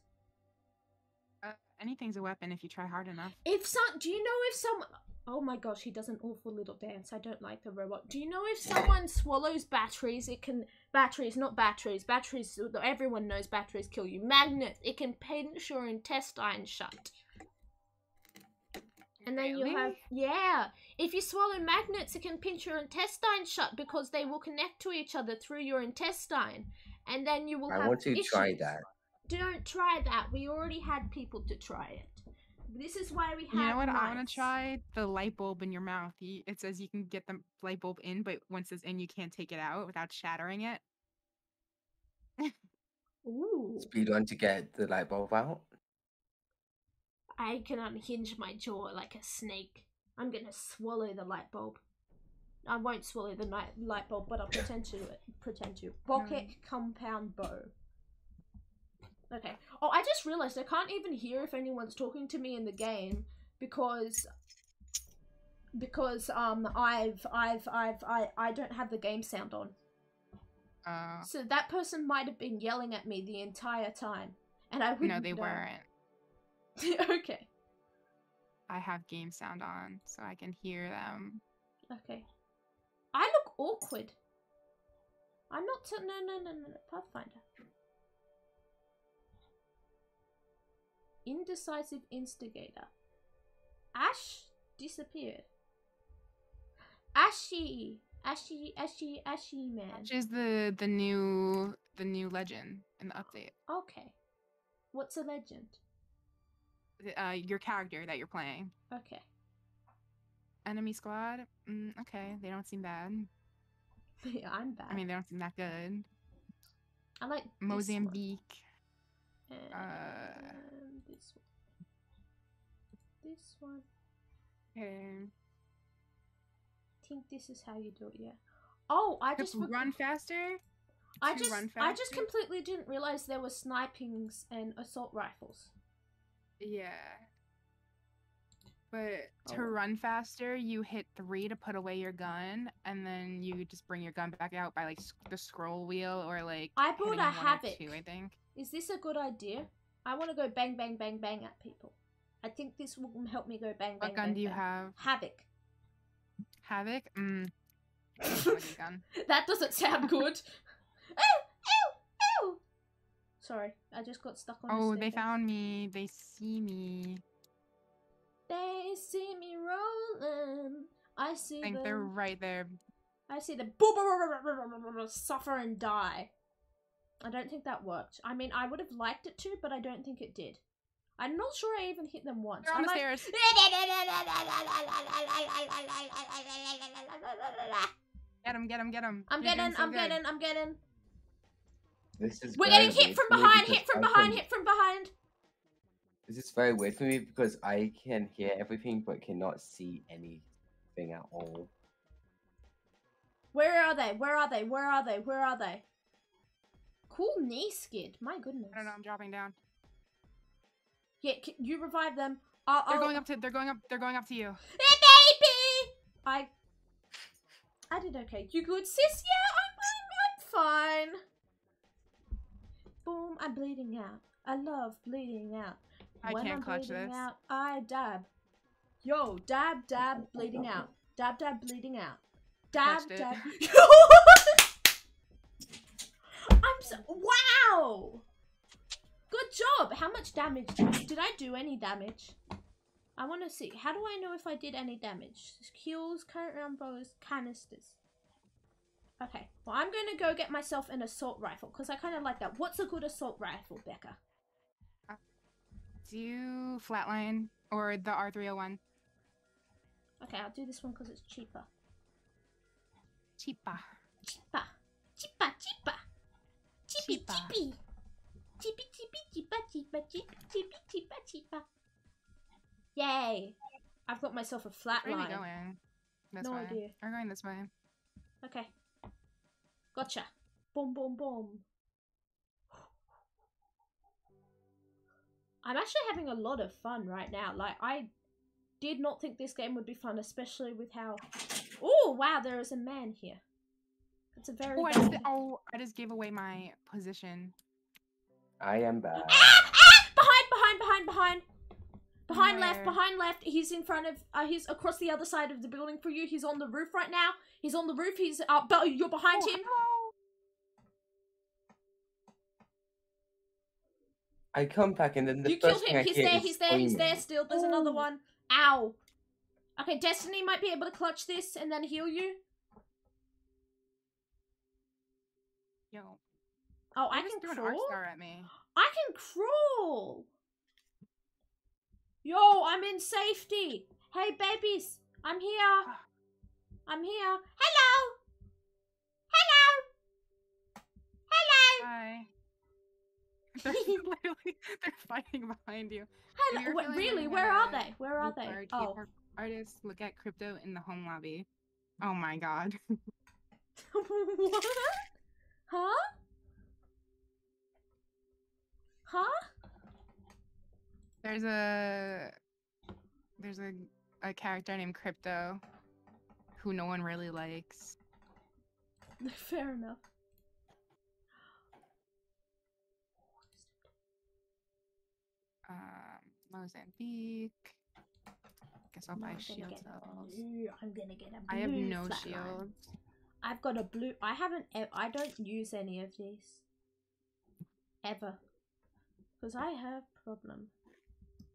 Uh, anything's a weapon if you try hard enough. If some, do you know if some, Oh my gosh, he does an awful little dance. I don't like the robot. Do you know if someone swallows batteries, it can batteries, not batteries. Batteries everyone knows batteries kill you. Magnets, it can pinch your intestine shut. And then you have yeah. If you swallow magnets, it can pinch your intestine shut because they will connect to each other through your intestine, and then you will. I have want to try issues. that. Don't try that. We already had people to try it. This is why we have. You know what? I want to try the light bulb in your mouth. It says you can get the light bulb in, but once it's in, you can't take it out without shattering it. Ooh. Speed on to get the light bulb out. I can unhinge my jaw like a snake. I'm gonna swallow the light bulb. I won't swallow the night light bulb, but I'll pretend to pretend to. Rocket compound bow. Okay. Oh, I just realized I can't even hear if anyone's talking to me in the game because because um I've I've I've I I don't have the game sound on. Uh, So that person might have been yelling at me the entire time, and I wouldn't no, they know. weren't. okay. I have game sound on, so I can hear them. Okay. Awkward. I'm not. T- no, no, no, no, no. Pathfinder. Indecisive instigator. Ash disappeared. Ashy, ashy, ashy, ashy man. Which is the the new the new legend in the update. Okay. What's a legend? Uh, your character that you're playing. Okay. Enemy squad. Mm, okay, they don't seem bad. yeah, I'm bad. I mean, they don't seem that good. I like this one. Mozambique. And Uh, this one. This one. Okay. I think this is how you do it. Yeah. Oh, I just run faster. I just run I just completely didn't realize there were snipings and assault rifles. Yeah. But to Oh. run faster, you hit three to put away your gun, and then you just bring your gun back out by like s- the scroll wheel or like. I bought a one or Havoc. Two, I think. Is this a good idea? I want to go bang bang bang bang at people. I think this will help me go bang bang. What gun bang, do you bang. have? Havoc. Havoc. Mm. That's not a good gun. that doesn't sound good. Ew, ew, ew. Sorry, I just got stuck on. a Oh, they found me. They see me. They see me rolling. I see. I think them. they're right there. I see them suffer and die. I don't think that worked. I mean, I would have liked it to, but I don't think it did. I'm not sure I even hit them once. They're on the like... stairs. Get him! Get him! Get him! I'm getting. So I'm good. getting. I'm getting. This is. We're getting hit from behind. Hit from behind. Hit from behind. This is very weird for me because I can hear everything but cannot see anything at all. Where are they? Where are they? Where are they? Where are they? Cool knee skid. My goodness. I don't know. I'm dropping down. Yeah, c- you revive them. I'll, They're I'll- going up to. They're going up. They're going up to you. Hey, baby! I I did okay. You good, sis? Yeah, I'm, I'm, I'm fine. Boom, I'm bleeding out. I love bleeding out. I when can't I'm clutch bleeding this. out, I dab. Yo, dab, dab, bleeding out. Dab, dab, bleeding out. Dab, Clutched dab. I'm so. Wow! Good job! How much damage did, did I do any damage? I want to see. How do I know if I did any damage? Kills, current round bows, canisters. Okay, well, I'm going to go get myself an assault rifle because I kind of like that. What's a good assault rifle, Bekka? Do flatline or the R301. Okay, I'll do this one because it's cheaper. Cheaper. Cheaper. Cheaper, cheaper. Cheapy, cheapy. Cheapy, cheapy, cheaper, cheaper, cheapy, cheapy, cheaper, cheaper. Yay. I've got myself a flat Where are we going? This No way. idea. We're going this way. Okay. Gotcha. Boom, boom, boom. I'm actually having a lot of fun right now. Like, I did not think this game would be fun, especially with how. Oh, wow, there is a man here. It's a very. Oh I, just, oh, I just gave away my position. I am back. Ah! Ah! Behind, behind, behind, behind. Behind left, behind left. He's in front of. Uh, he's across the other side of the building for you. He's on the roof right now. He's on the roof. He's uh, you're behind Oh, him. hello. I come back and then the You first killed thing him. I He's hear there. is He's there. He's there. screaming. Still, there's another oh. one. Ow. Okay, Destiny might be able to clutch this and then heal you. Yo, Oh, I they just can threw an arc crawl. star at me. I can crawl. Yo, I'm in safety. Hey, babies, I'm here. Ah. I'm here. Hello. Hello. Hello. Hi. They're literally they're fighting behind you. If Hello. you're Wait, really? Where are they? Where are they? Oh. Artists look at crypto in the home lobby. Oh my god. what? Huh? Huh? There's a there's a a character named Crypto who no one really likes. Fair enough. Um, Mozambique. Guess I'll buy I'm gonna shield cells. blue. I'm gonna get a blue. I have no shields. I've got a blue. I haven't. I don't use any of these ever because I have problem.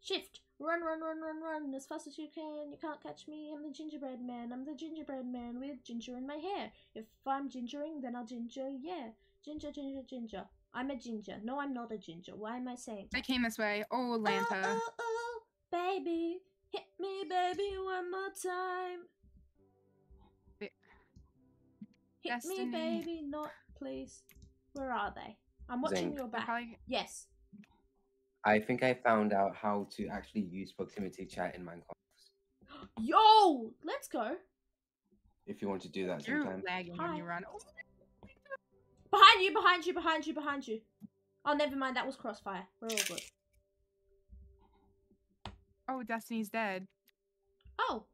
Shift. Run, run, run, run, run as fast as you can. You can't catch me. I'm the gingerbread man. I'm the gingerbread man with ginger in my hair. If I'm gingering, then I'll ginger. Yeah, ginger, ginger, ginger. I'm a ginger. No, I'm not a ginger. Why am I saying? I came this way. Oh, Lanta. Oh, oh, oh, baby, hit me, baby, one more time. Bi- Hit Destiny. me, baby, not please. Where are they? I'm watching Zinc. your back. probably Yes. I think I found out how to actually use proximity chat in Minecraft. Yo, let's go. If you want to do that you're sometime. lagging when you run. Oh, Behind you, behind you, behind you, behind you. Oh, never mind. That was crossfire. We're all good. oh, Destiny's dead. Oh.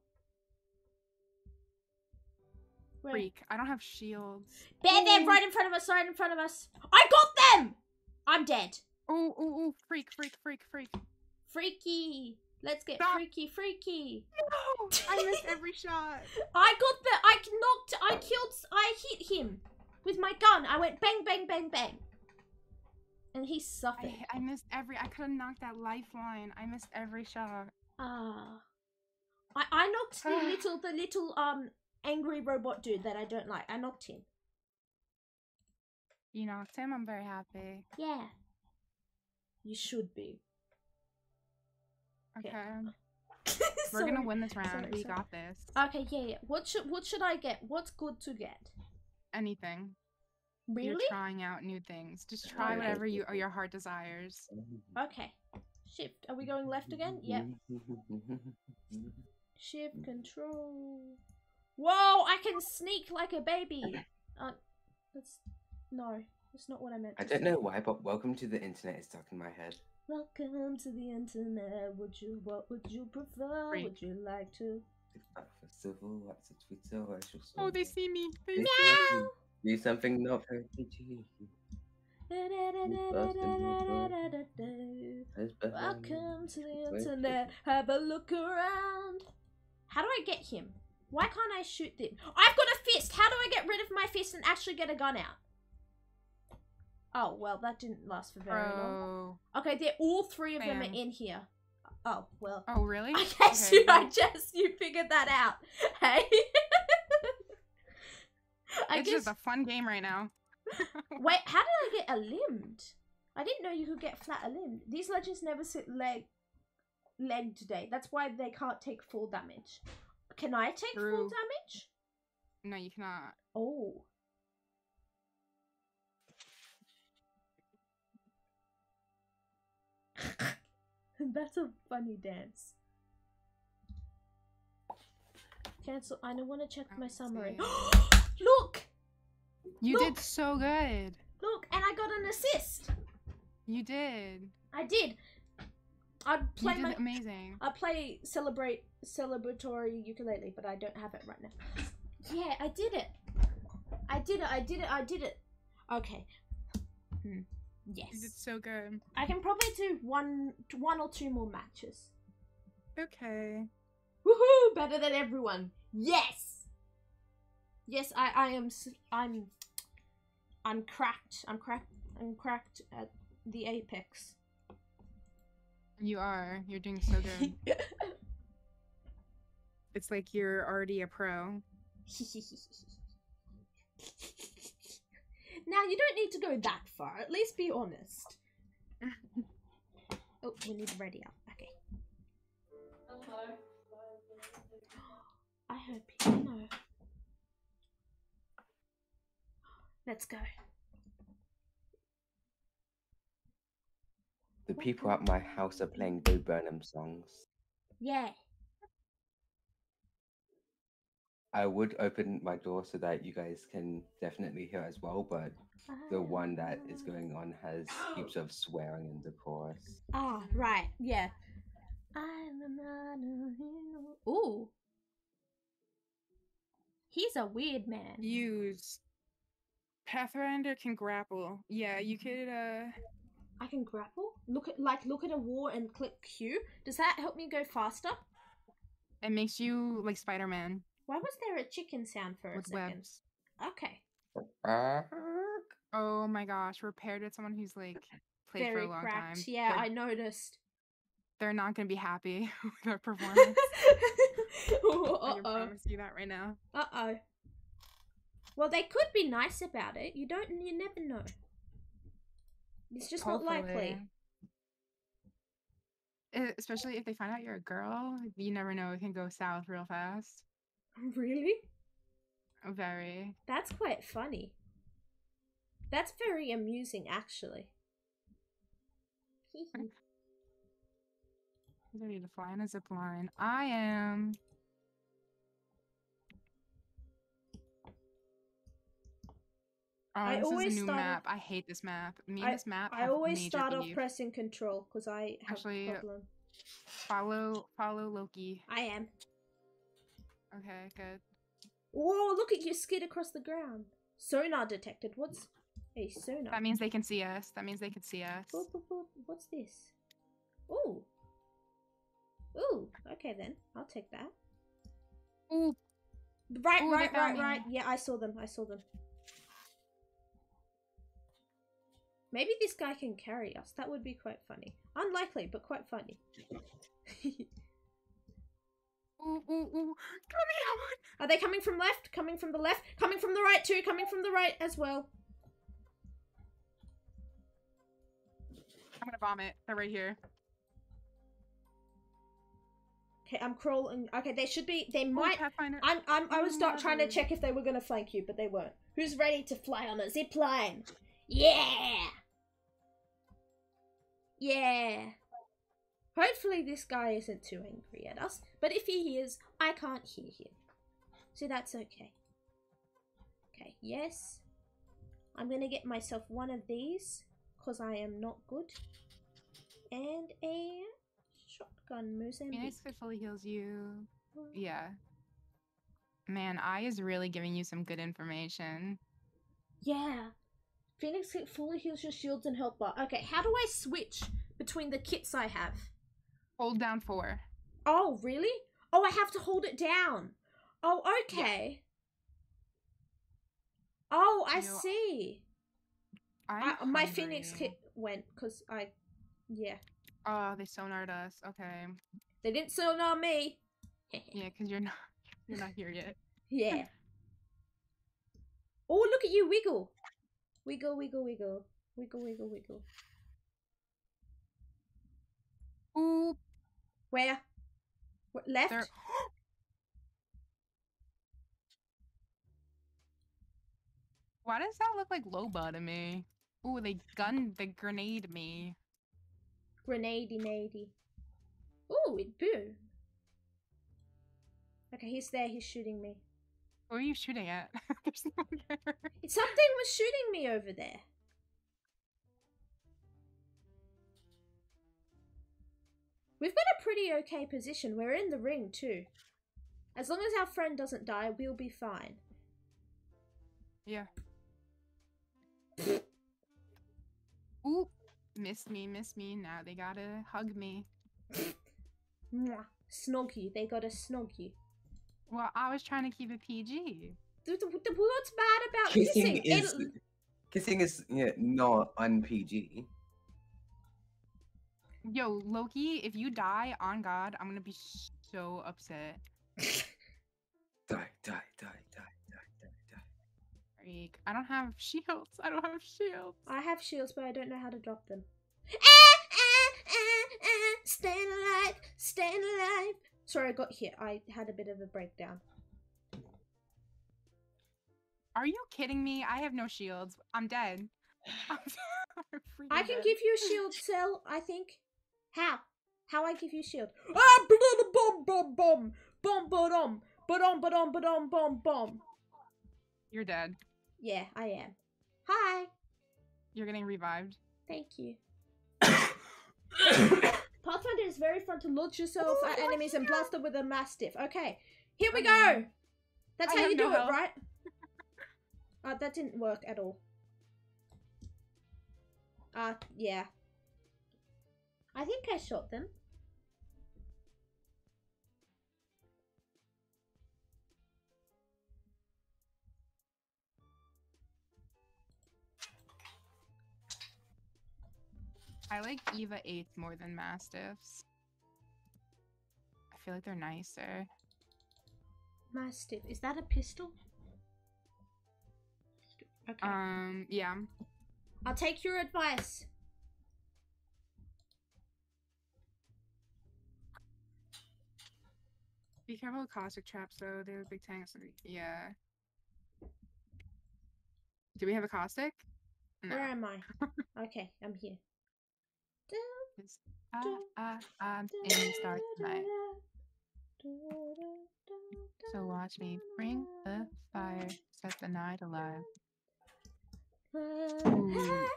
Where? Freak. I don't have shields. They're there, right in front of us, right in front of us. I got them. I'm dead. Oh, oh, oh, freak, freak, freak, freak. Freaky. Let's get Stop. freaky, freaky. No! I missed every shot. I got the. I knocked. I killed. I hit him with my gun. I went bang, bang, bang, bang, and he suffered. I, I missed every. I could have knocked that lifeline. I missed every shot. Ah. I I knocked the little the little um angry robot dude that I don't like. I knocked him. You knocked him. I'm very happy. Yeah. You should be. Okay. We're gonna win this round. sorry, we sorry. got this. Okay, yeah, yeah. What should what should I get? What's good to get? Anything. Really? You're trying out new things. Just try Okay. whatever you or your heart desires. Okay. Shift. Are we going left again? Yep. Shift control. Whoa! I can sneak like a baby. Uh, that's no. That's not what I meant. I don't know why, but welcome to the internet is stuck in my head. Welcome to the internet. Would you? What would you prefer? Freak. Would you like to? TikTok festival, what's a Twitter, I shall Oh, they see me. They it. See Meow. Do something not very PG. Welcome to the internet. Have a look around. How do I get him? Why can't I shoot them? I've got a fist. How do I get rid of my fist and actually get a gun out? Oh well, that didn't last for very long. Oh. Okay, they're all three of them are in here. Oh well. Oh, really? I guess Okay, you. I guess you figured that out. Hey. I it's guess. just a fun game right now. Wait, how did I get a limbed? I didn't know you could get flat a limbed. These legends never sit leg leg today. That's why they can't take full damage. Can I take full damage? No, you cannot. Oh. That's a funny dance. Cancel. I don't want to check my summary. look, You Look. did so good. look, and I got an assist. You did. I did. I'd You play did my. amazing. I play celebrate celebratory ukulele, but I don't have it right now. Yeah, I did it. I did it. I did it. I did it. Okay. Hmm. You did so good. I can probably do one, one or two more matches. Okay. Woohoo! Better than everyone. Yes. Yes, I I am s- I'm I'm cracked. I'm cracked. I'm cracked at the apex. You are. You're doing so good. it's like you're already a pro. now you don't need to go that far. At least be honest. oh, we need to ready up. Okay. I heard piano. Let's go. The people at my house are playing Bo Burnham songs. Yeah. I would open my door so that you guys can definitely hear as well, but the one that is going on has heaps of swearing in the chorus. Ah, right. Yeah. I'm not a hero. Ooh. He's a weird man. Use. Pathfinder can grapple. Yeah, you could, uh. I can grapple. Look at like look at a wall and click Q. Does that help me go faster? It makes you like Spider Man Why was there a chicken sound for a with second? webs. Okay. Oh my gosh, we're paired with someone who's like played for Very a long cracked. time. Yeah, They're, I noticed. they're not gonna be happy with our performance. I can oh. promise you that right now. Uh oh. Well, they could be nice about it. You don't. You never know. It's just not likely. Especially if they find out you're a girl, you never know. It can go south real fast. Really? Oh, very. That's quite funny. That's very amusing, actually. He's ready to fly on a zip line. I am. Oh, I this is always a new start map. I hate this map. Me and I, this map. I always start off pressing control because I have Actually, a problem. Follow, follow Loki. I am. Okay, good. Whoa! Look at you skid across the ground. Sonar detected. What's a sonar? That means they can see us. That means they can see us. Boop, boop, boop. What's this? Ooh. Ooh. Okay then. I'll take that. Ooh, Right, Ooh, right, right, right. Yeah, I saw them. I saw them. Maybe this guy can carry us. That would be quite funny. Unlikely, but quite funny. ooh, ooh, ooh. Are they coming from left? Coming from the left? Coming from the right too? Coming from the right as well? I'm gonna vomit. They're right here. Okay, I'm crawling. Okay, they should be. They might. I'm. I'm. I was start trying to check if they were gonna flank you, but they weren't. Who's ready to fly on a zip line? Yeah. Yeah. Hopefully this guy isn't too angry at us, but if he is, I can't hear him. So that's okay. Okay, yes. I'm gonna get myself one of these, because I am not good. And a shotgun Mozambique. Phoenix could fully heals you. Yeah. Man, I is really giving you some good information. Yeah. Phoenix kit fully heals your shields and health bar. Okay, how do I switch between the kits I have? Hold down four. Oh, really? Oh, I have to hold it down. Oh, okay. Oh, I You know, see. I'm my Phoenix kit went because I, yeah, Oh, they sonared us. Okay. they didn't sonar me. Yeah, because you're not you're not here yet. yeah. Oh, look at you wiggle, wiggle, wiggle, wiggle, wiggle, wiggle, wiggle. Ooh, Where? Wh- Left. they're Why does that look like Loba to me? Ooh, they gun they grenade me. Grenady nady. Ooh, it blew. Okay, he's there. He's shooting me. Who are you shooting at? There's no there. Something was shooting me over there. We've got a pretty okay position. We're in the ring too. As long as our friend doesn't die, we'll be fine. Yeah. Ooh, miss me, miss me. Now they gotta hug me. Mwah. Snoggy. They got a snoggy. Well, I was trying to keep it PG. Th- th- th- What's bad about Kissing kissing? is It- kissing is yeah, not un PG. Yo, Loki, if you die on God, I'm gonna be so upset. Die, die, die, die, die, die, die. I don't have shields. I don't have shields. I have shields, but I don't know how to drop them. Ah, ah, ah, ah, Staying alive, staying alive. Sorry, I got hit. I had a bit of a breakdown. Are you kidding me? I have no shields. I'm dead. I'm, I'm freaking I can dead. give you a shield cell, I think. How? How I give you shield? Ah, blah, blah, bomb, bomb, bomb, bomb, bomb, bomb, bomb, bomb, bomb, bomb. You're dead. Yeah, I am. Hi. You're getting revived. Thank you. Pathfinder is very fun to launch yourself at enemies and blast them with a mastiff. Okay, here we go. That's I how you no do it, right? Uh, that didn't work at all. Uh, yeah. I think I shot them. I like Eva 8s more than Mastiffs. I feel like they're nicer. Mastiff. Is that a pistol? Okay. Um, yeah. I'll take your advice. Be careful with caustic traps though. They have big tanks. Yeah. Do we have a caustic? No. Where am I? okay, I'm here. I, I, I'm standing star tonight. So watch me bring the fire, set the night alive. Ooh.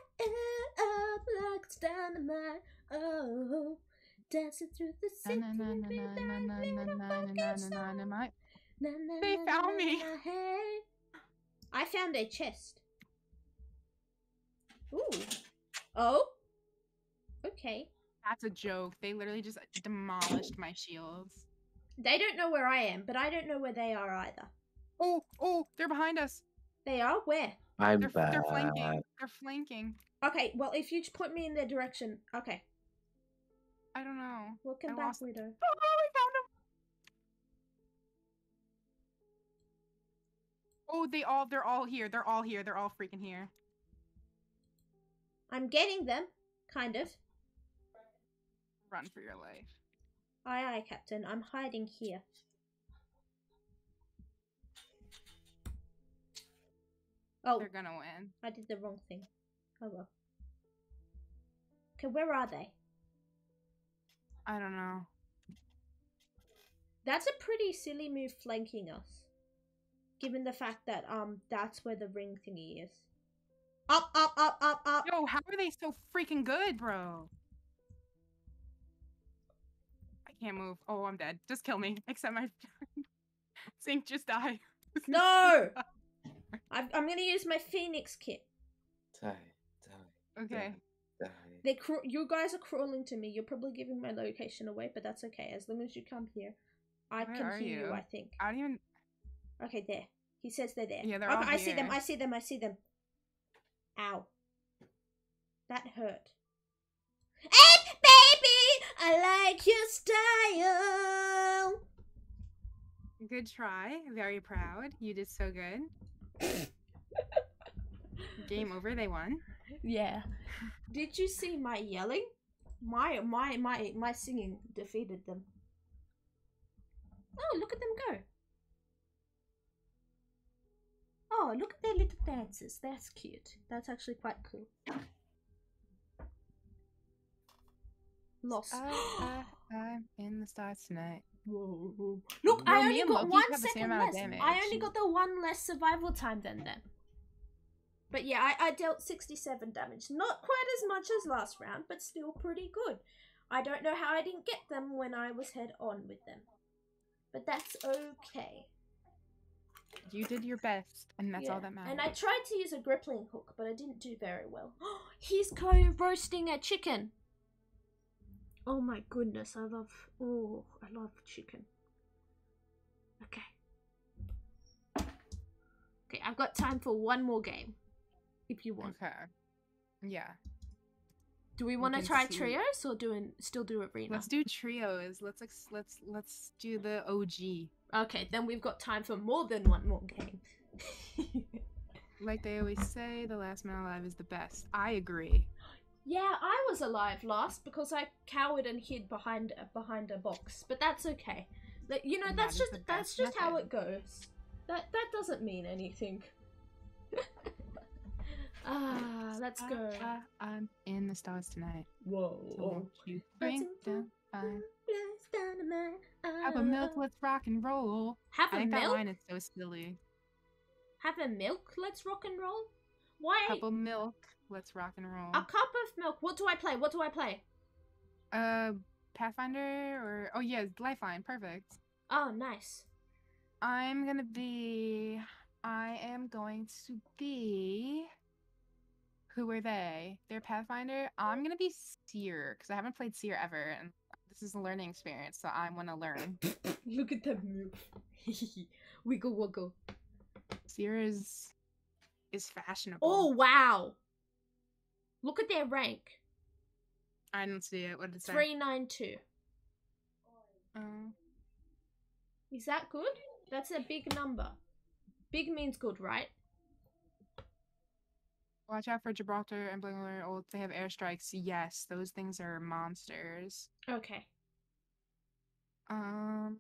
Oh, dancing through the city. They found me. I found a chest. Ooh. Oh. Okay. That's a joke. They literally just demolished my shields. They don't know where I am, but I don't know where they are either. Oh, oh, they're behind us. They are where? I'm They're, back. they're flanking. They're flanking. Okay, well, if you put me in their direction. Okay. I don't know. Welcome I back, lost- Widow. Oh, I found them. Oh, they all, they're all here. They're all here. They're all freaking here. I'm getting them, kind of. Run for your life. Aye, aye, Captain. I'm hiding here. Oh, They're gonna win. I did the wrong thing. Oh well. Okay, where are they? I don't know. That's a pretty silly move flanking us. Given the fact that um that's where the ring thingy is. Up, up, up, up, up. Yo, how are they so freaking good, bro? Can't move. Oh, I'm dead. Just kill me. Except my Sink, just die. No! I'm, I'm gonna use my phoenix kit. Die, die, Okay. die. They craw- you guys are crawling to me. You're probably giving my location away, but that's okay. As long as you come here, I Where can hear you. you? I think. I don't even. Okay, there. He says they're there. Yeah, they're okay, all I see them. I see them. I see them. Ow. That hurt. Hey, baby, I like your style. Good try. Very proud. You did so good. Game over. They won. Yeah. Did you see my yelling? My my my my singing defeated them. Oh, look at them go. Oh, look at their little dances. That's cute. That's actually quite cool. Lost. I, I, I'm in the stars tonight. Whoa, whoa. Look, Bro, I only got Loki one the same second amount of less. I only got the one less survival time than them. But yeah, I, I dealt 67 damage. Not quite as much as last round, but still pretty good. I don't know how I didn't get them when I was head on with them. But that's okay. You did your best, and that's all that matters. And I tried to use a grappling hook, but I didn't do very well. He's co roasting a chicken. Oh my goodness, I love. Oh, I love chicken. Okay. Okay, I've got time for one more game. If you want. Okay. Yeah. Do we want to try see. trios or doing still do arena? Let's do trios. Let's ex- let's let's do the OG. Okay, then we've got time for more than one more game. Like they always say, the last man alive is the best. I agree. Yeah, I was alive last because I cowered and hid behind behind a box, but that's okay. Like, you know, And that's that just that's just how it goes. That that doesn't mean anything. ah, let's go. I, am in the stars tonight. Whoa. So you bring down fine. Have a milk, let's rock and roll. Have I a think that line is so silly. Have a milk. Let's rock and roll. Why? Cup of milk, let's rock and roll. A cup of milk. What do I play? What do I play? Uh, Pathfinder or oh yeah, Lifeline, perfect. Oh, nice. I'm gonna be. I am going to be. Who are they? They're Pathfinder. I'm gonna be Seer because I haven't played Seer ever, and this is a learning experience, so I want to learn. Look at that move. wiggle wiggle. Seer is is fashionable. Oh wow! Look at their rank. I didn't see it. What did it say? Three nine two. Oh. Is that good? That's a big number. Big means good, right? Watch out for Gibraltar and Bangalore. Oh, they have airstrikes. Yes, those things are monsters. Okay. Um,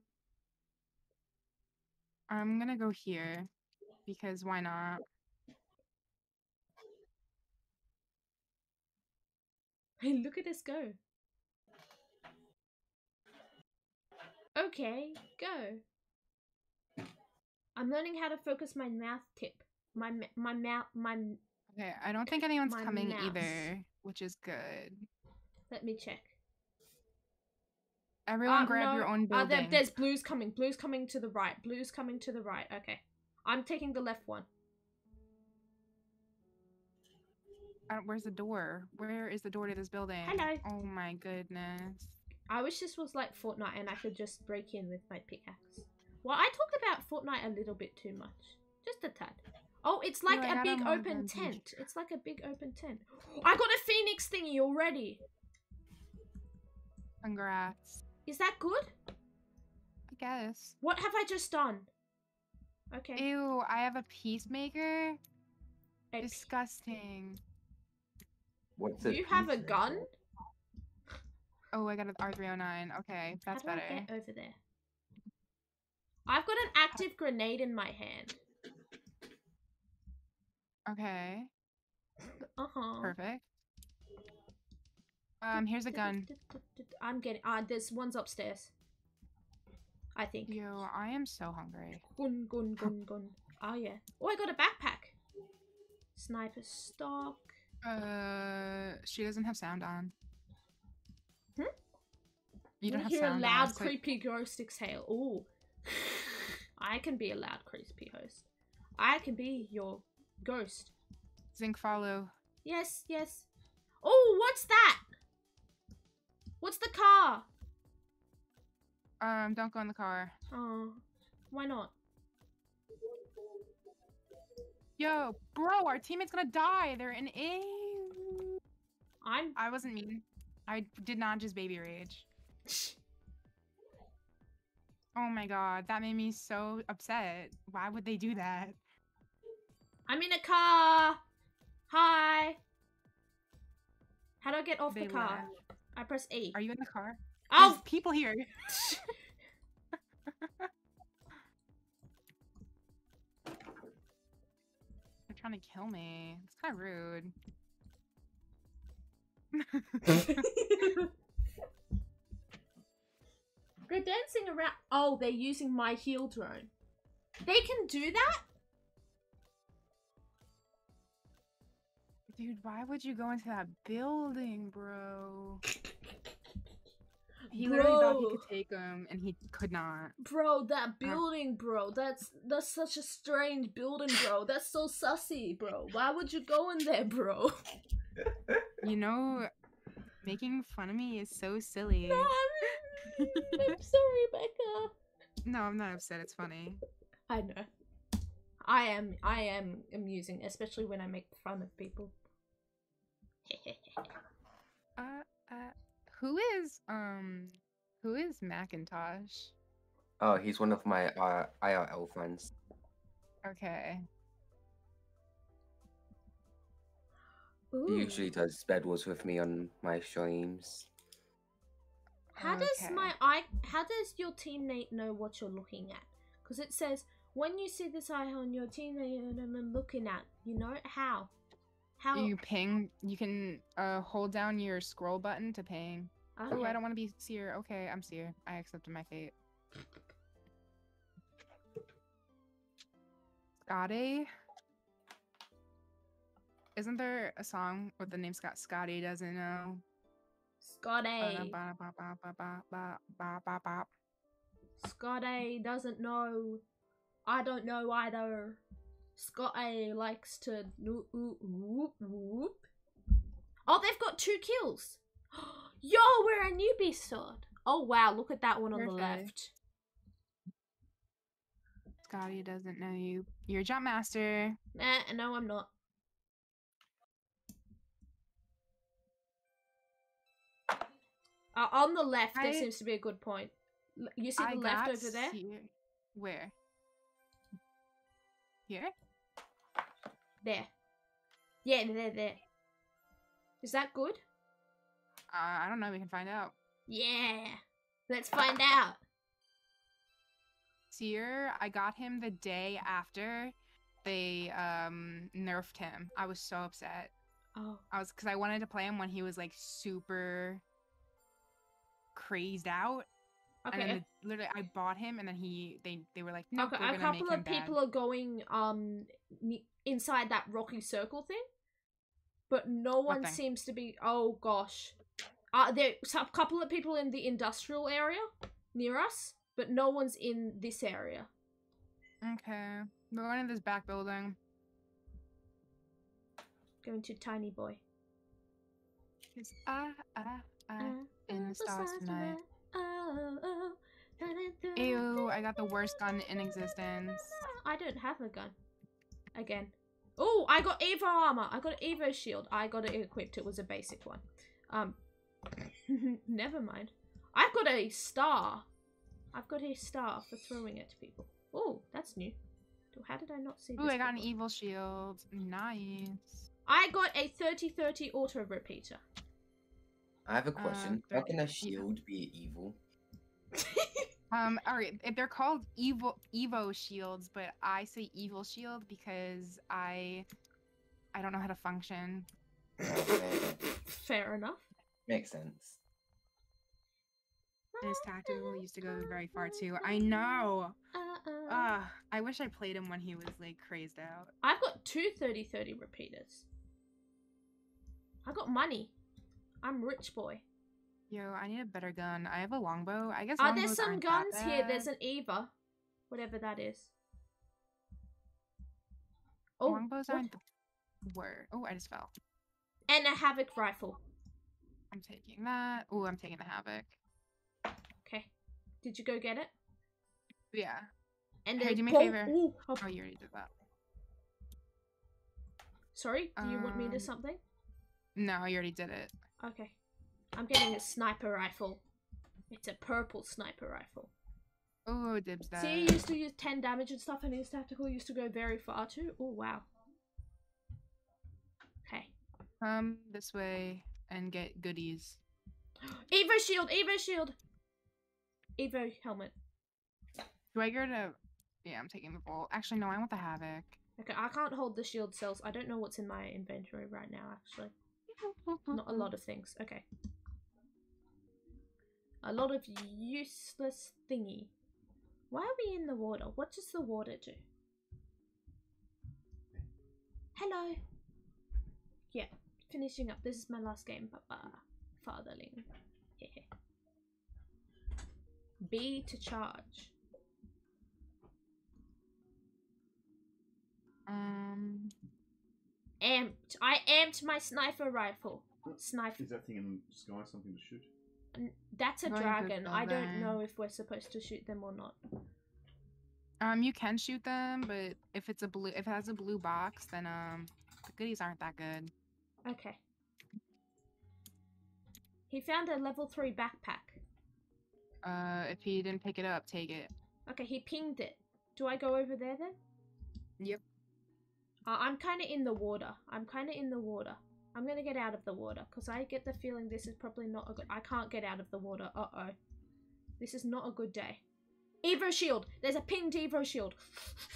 I'm gonna go here because why not? Hey, look at us go. Okay, go. I'm learning how to focus my mouth tip. My my mouth my. Okay, I don't think anyone's coming mouse. either, which is good. Let me check. Everyone Uh, grab your no, own uh, building. there- there's blues coming. Blues coming to the right. Blues coming to the right. Okay. I'm taking the left one. Where's the door? Where is the door to this building? Hello. Oh my goodness. I wish this was like Fortnite and I could just break in with my pickaxe. Well, I talked about Fortnite a little bit too much. Just a tad. Oh, it's like I a got big open tent. beach. It's like a big open tent. I got a phoenix thingy already. Congrats. Is that good? I guess. What have I just done? Okay. Ew, I have a peacemaker. A p- Disgusting. What's a you have a gun? Oh, I got an R309. Okay, that's How do better. I get over there? I've got an active grenade in my hand. Okay, Uh huh. perfect. Um, here's a gun. I'm getting. Ah, there's one's upstairs. I think. Yo, I am so hungry. Gun, gun, gun, gun. Oh yeah. Oh, I got a backpack. Sniper stock. Uh, she doesn't have sound on. Hmm? You don't I have hear a loud, on. so- creepy ghost exhale. Ooh. I can be a loud, creepy host. I can be your ghost. Zinc follow. Yes, yes. Oh, what's that? What's the car? Um, don't go in the car. Oh, why not? Yo, bro, our teammate's gonna die. They're in A. I'm. I wasn't mean. I did not just baby rage. Oh my god, that made me so upset. Why would they do that? I'm in a car. Hi. How do I get off They the car? left. I press E. Are you in the car? Oh, There's people here. trying to kill me. It's kind of rude. they're dancing around. Oh, they're using my heal drone. They can do that? Dude, why would you go into that building, bro? He literally thought he could take him, and he could not. Bro, that building, bro. That's that's such a strange building, bro. That's so sussy, bro. Why would you go in there, bro? You know, Making fun of me is so silly. No, I'm, I'm sorry, Bekka. No, I'm not upset. It's funny. I know. I am I am amusing, especially when I make fun of people. Uh, uh, who is um, who is Macintosh? Oh, he's one of my uh, IRL friends. Okay. He Ooh. usually does bed wars with me on my streams. How does my eye? How does your teammate know what you're looking at? Because it says when you see this eye on your teammate, I'm looking at. You know how? How? You ping. You can uh hold down your scroll button to ping. Oh, I don't want to be seer. Okay, I'm seer. I accepted my fate. Scotty. Isn't there a song with the name Scott? Scotty doesn't know. Scotty. Scotty doesn't know. I don't know either. Scotty likes to. Whoop, whoop, whoop, whoop. Oh, they've got two kills. Yo, we're a newbie sword. Oh wow, look at that one on the left. Scotty doesn't know you. You're a jump master. Nah, no, I'm not. Uh, on the left, there I- seems to be a good point. You see I the left got over there? seer- Where? Here? There. Yeah, there, there. Is that good? Uh, I don't know. We can find out. Yeah. Let's find out. Seer, I got him the day after they um nerfed him. I was so upset. Oh. I was because I wanted to play him when he was like super crazed out. And then Okay. the, literally, I bought him, and then he they they were like, no, Okay, we're a couple of people bad. are going um inside that rocky circle thing, but no one seems to be. Oh gosh, uh, there's a couple of people in the industrial area near us, but no one's in this area. Okay, we're going to this back building. Going to Tiny Boy. 'Cause I, I, I, in the stars tonight. Oh, oh, Ew, I got the worst gun in existence. I don't have a gun. Again. Oh, I got Evo armor. I got Evo shield. I got it equipped. It was a basic one. Um, never mind. I've got a star. I've got a star for throwing it to people. Oh, that's new. How did I not see this? Ooh, I got an before? evil shield. Nice. I got a 30-30 auto repeater. I have a Uh, question. How can a shield be evil? Um, all right, they're called evil Evo shields, but I say evil shield because I, I don't know how to function. Fair enough. Makes sense. And his tactical used to go very far too. I know. Ah, I wish I played him when he was like crazed out. I've got two 30-30 repeaters. I got money. I'm rich boy. Yo, I need a better gun. I have a longbow. I guess. Are there longbows some guns here? There's an Eva. Whatever that is. Oh, longbows what? aren't the word. Oh, I just fell. And a Havoc rifle. I'm taking that. Oh, I'm taking the havoc. Okay. Did you go get it? Yeah. And Hey, do me a favor. ooh, oh, Oh, you already did that. sorry, do you want me to Um, something? No, you already did it. Okay. I'm getting a sniper rifle. It's a purple sniper rifle. Oh, dibs that. See, he used to use 10 damage and stuff, and his tactical used to go very far too. Oh, wow. Okay. Come this way and get goodies. Evo shield! Evo shield! Evo helmet. Do I go to? Yeah, I'm taking the bolt. Actually, no, I want the havoc. Okay, I can't hold the shield cells. I don't know what's in my inventory right now, actually. Not a lot of things. Okay. A lot of useless thingy. Why are we in the water? What does the water do? Hello. Yeah, finishing up. This is my last game, Papa. Fatherling. B to charge. Um, Amped. I amped my sniper rifle. Sniper. Is that thing in the sky something to shoot? N- That's a Going dragon. I don't building. know if we're supposed to shoot them or not. Um, you can shoot them, but if it's a blue, if it has a blue box, then um, the goodies aren't that good. Okay. He found a level 3 backpack. Uh, if he didn't pick it up, take it. Okay, he pinged it. Do I go over there then? Yep. Uh, I'm kind of in the water. I'm kind of in the water. I'm gonna get out of the water because I get the feeling this is probably not a good. I can't get out of the water. Uh oh. This is not a good day. Evo shield. There's a pinged Evo shield.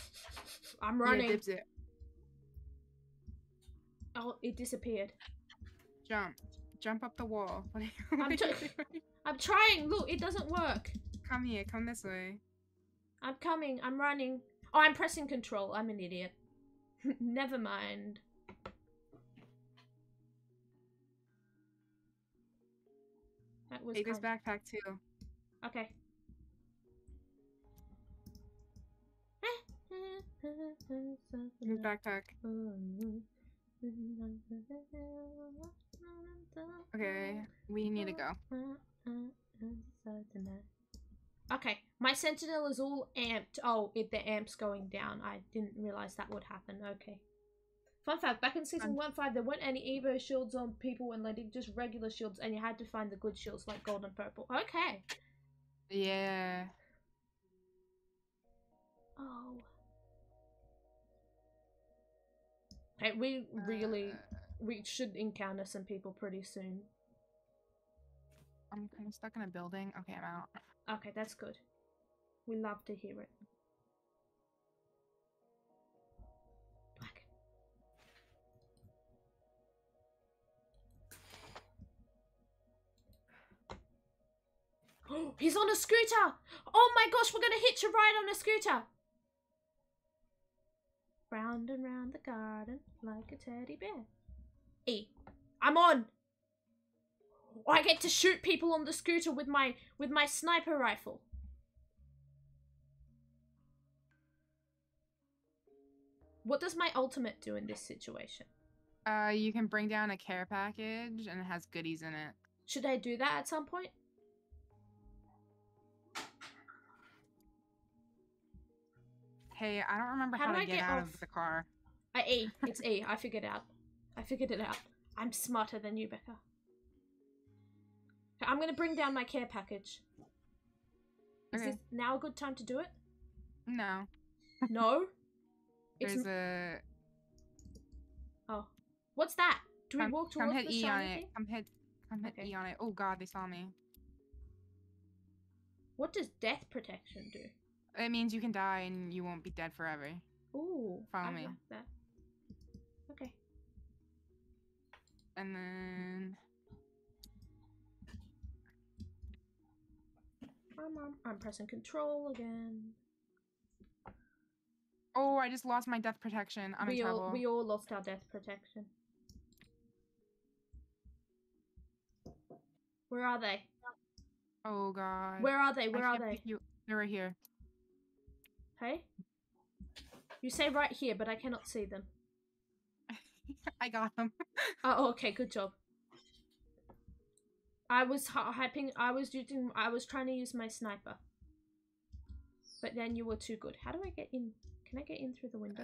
I'm running. Yeah, it. oh, it disappeared. Jump. Jump up the wall. What are you, I'm tr-? I'm trying. Look, it doesn't work. Come here. Come this way. I'm coming. I'm running. Oh, I'm pressing control. I'm an idiot. Never mind. That was kind- backpack too. Okay. His backpack. Okay, we need to go. Okay, my sentinel is all amped. Oh, it, the amp's going down. I didn't realize that would happen. Okay. Fun fact: Back in season Fun. one five, there weren't any Evo shields on people when landing, just regular shields, and you had to find the good shields like gold and purple. Okay. Yeah. Oh. Hey, we really Uh, we should encounter some people pretty soon. I'm kind of stuck in a building. Okay, I'm out. Okay, that's good. We love to hear it. Black. Oh, he's on a scooter! Oh my gosh, we're gonna hitch a ride on a scooter! Round and round the garden like a teddy bear. E. I'm on! Oh, I get to shoot people on the scooter with my with my sniper rifle. What does my ultimate do in this situation? Uh, you can bring down a care package, and it has goodies in it. Should I do that at some point? Hey, I don't remember How how, do to I get, get out off? of the car. I E. It's E. I figured it out. I figured it out. I'm smarter than you, Bekka. I'm gonna bring down my care package. Is Okay. this now a good time to do it? No, No. It's there's a. oh. What's that? Do we Come, walk come towards hit the E on it. thing? Come hit. Come hit Okay. E on it. Oh God, they saw me. What does death protection do? It means you can die and you won't be dead forever. Ooh, Follow I me. like that. Okay. And then I'm, I'm pressing control again. Oh, I just lost my death protection. I'm we in all trouble. we all lost our death protection. Where are they? Oh God. Where are they? I Where are they? You. They're right here. Hey? You say right here, but I cannot see them. I got them. Oh, okay, good job. I was hy- hyping. I was using. I was trying to use my sniper, but then you were too good. How do I get in? Can I get in through the window?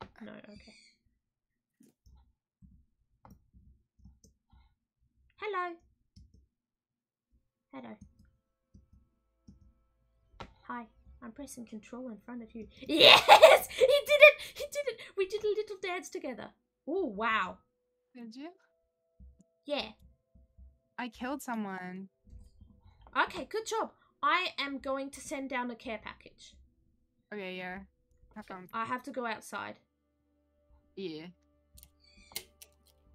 Uh, no. Okay. Hello. Hello. Hi. I'm pressing control in front of you. Yes! He did it! He did it! We did a little dance together. Oh, wow. Did you? Yeah. I killed someone. Okay, good job. I am going to send down a care package. Okay, yeah. Have fun. I have to go outside Yeah.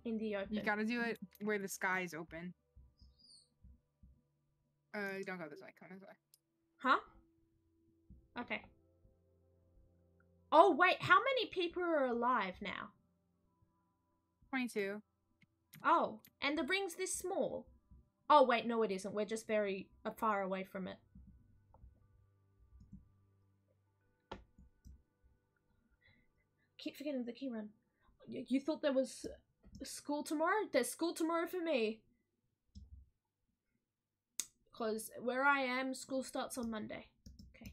in the open. You gotta do it where the sky is open. Uh, don't go this way. Come this way. Huh? Okay. Oh, wait, how many people are alive now? 22. Oh, and the ring's this small? Oh, wait, no, it isn't. We're just very uh, far away from it. Keep forgetting the key run. You, thought there was school tomorrow? There's school tomorrow for me. Because where I am, school starts on Monday. Okay.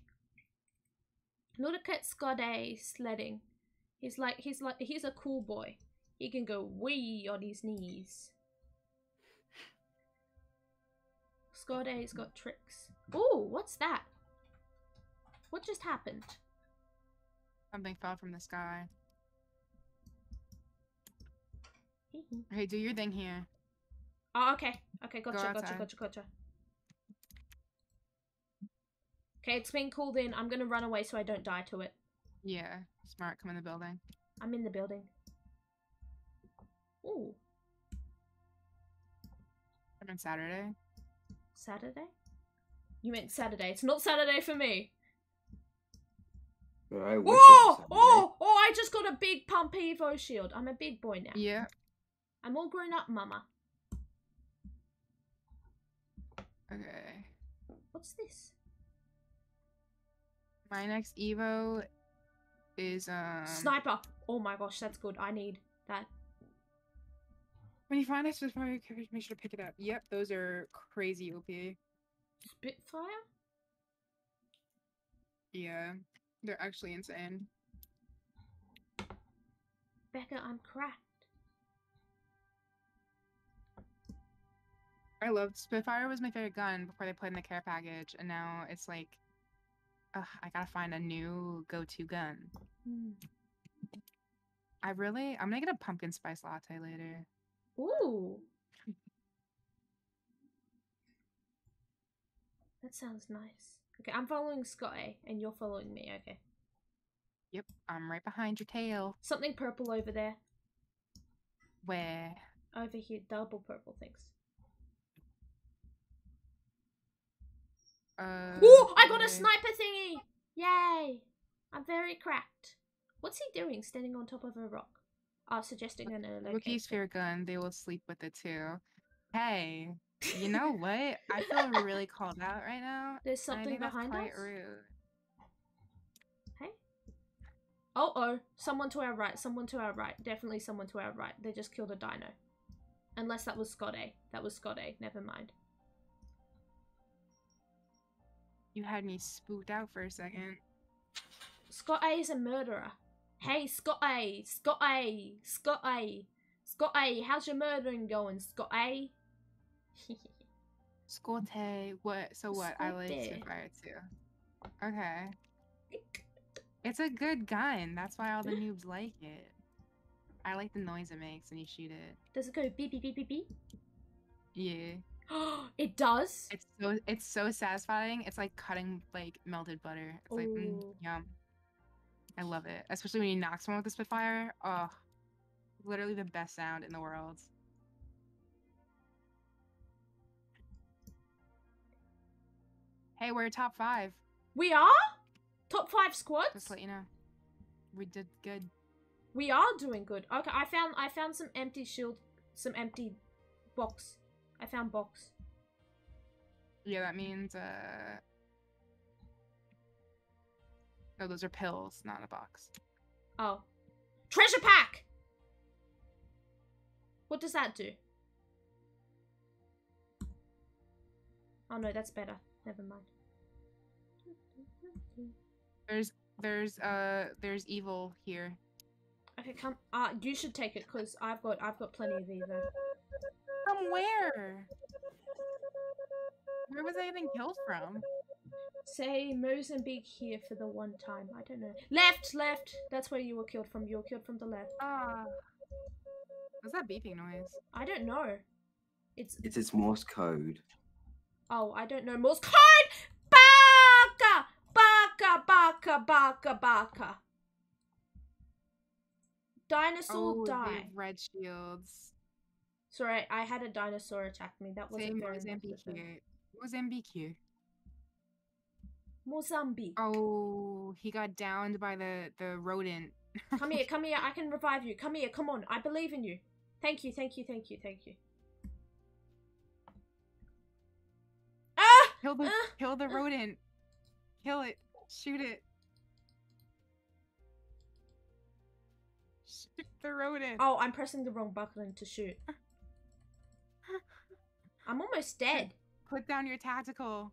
At Scott A sledding. He's like he's like he's a cool boy. He can go wee on his knees. Scott A's got tricks. Ooh, what's that? What just happened? Something fell from the sky. Mm-hmm. Okay, do your thing here. Oh, okay. Okay, gotcha, gotcha, gotcha, gotcha. Okay, it's been called in. I'm gonna run away so I don't die to it. Yeah, smart. Come in the building. I'm in the building. Ooh, Come in Saturday. Saturday? You meant Saturday. It's not Saturday for me. But I wish it Oh, was oh, oh, I just got a big pump Evo shield. I'm a big boy now. Yeah. I'm all grown up, mama. Okay. What's this? My next Evo is um. Sniper. Oh my gosh, that's good. I need that. When you find a Spitfire, make sure to pick it up. Yep, those are crazy OP. Spitfire? Yeah, they're actually insane. Bekka, I'm cracked. I loved Spitfire was my favorite gun before they put in the care package, and now it's like, ugh, I gotta find a new go-to gun. Hmm. I really, I'm gonna get a pumpkin spice latte later. Ooh. That sounds nice. Okay, I'm following Scotty, and you're following me. Okay. Yep, I'm right behind your tail. Something purple over there. Where? Over here, double purple things. Uh, Ooh, I got a sniper thingy! Yay! I'm very cracked. What's he doing standing on top of a rock? Oh, suggesting an Rookie's location. favorite gun. They will sleep with it too. Hey, you know what? I feel really called out right now. There's something that's behind quite us. rude. Hey? Oh oh, someone to our right, someone to our right. Definitely someone to our right. They just killed a dino. Unless that was Scott A. That was Scott A. Never mind. You had me spooked out for a second. Scott A is a murderer. Hey, Scott A. Scott A. Scott A. Scott A. How's your murdering going, Scott A? Scott A, what? So what? I like. Spitfire too. Okay. It's a good gun. That's why all the noobs like it. I like the noise it makes when you shoot it. Does it go beep beep beep beep beep? Yeah. it does. It's so it's so satisfying. It's like cutting like melted butter. It's like mm, yum. I love it, especially when you knock someone with the Spitfire. Oh, literally the best sound in the world. Hey, we're top five. We are top five squads. Just let you know, we did good. We are doing good. Okay, I found I found some empty shield, some empty box. I found box. Yeah, that means uh. No, those are pills, not a box. Oh, treasure pack. What does that do? Oh no, that's better. Never mind. There's there's uh there's evil here. Okay, come. Uh, you should take it because I've got I've got plenty of Evo. From where? Where was I getting killed from? Say Mozambique here for the one time. I don't know. Left, left. That's where you were killed from. You were killed from the left. Ah. What's that beeping noise? I don't know. It's It's its Morse code. oh, I don't know Morse code. Baka, baka, baka, baka, baka. Dinosaur Oh, die. red shields. Sorry, I had a dinosaur attack me. That wasn't Same very nice of Mozambique. Mozambique. Mozambique. Oh, he got downed by the the rodent. Come here, come here. I can revive you. Come here, come on. I believe in you. Thank you, thank you, thank you, thank you. Ah! Kill the Ah! kill the Ah! rodent. Kill it. Shoot it. shoot the rodent. Oh, I'm pressing the wrong button to shoot. I'm almost dead. Put down your tactical.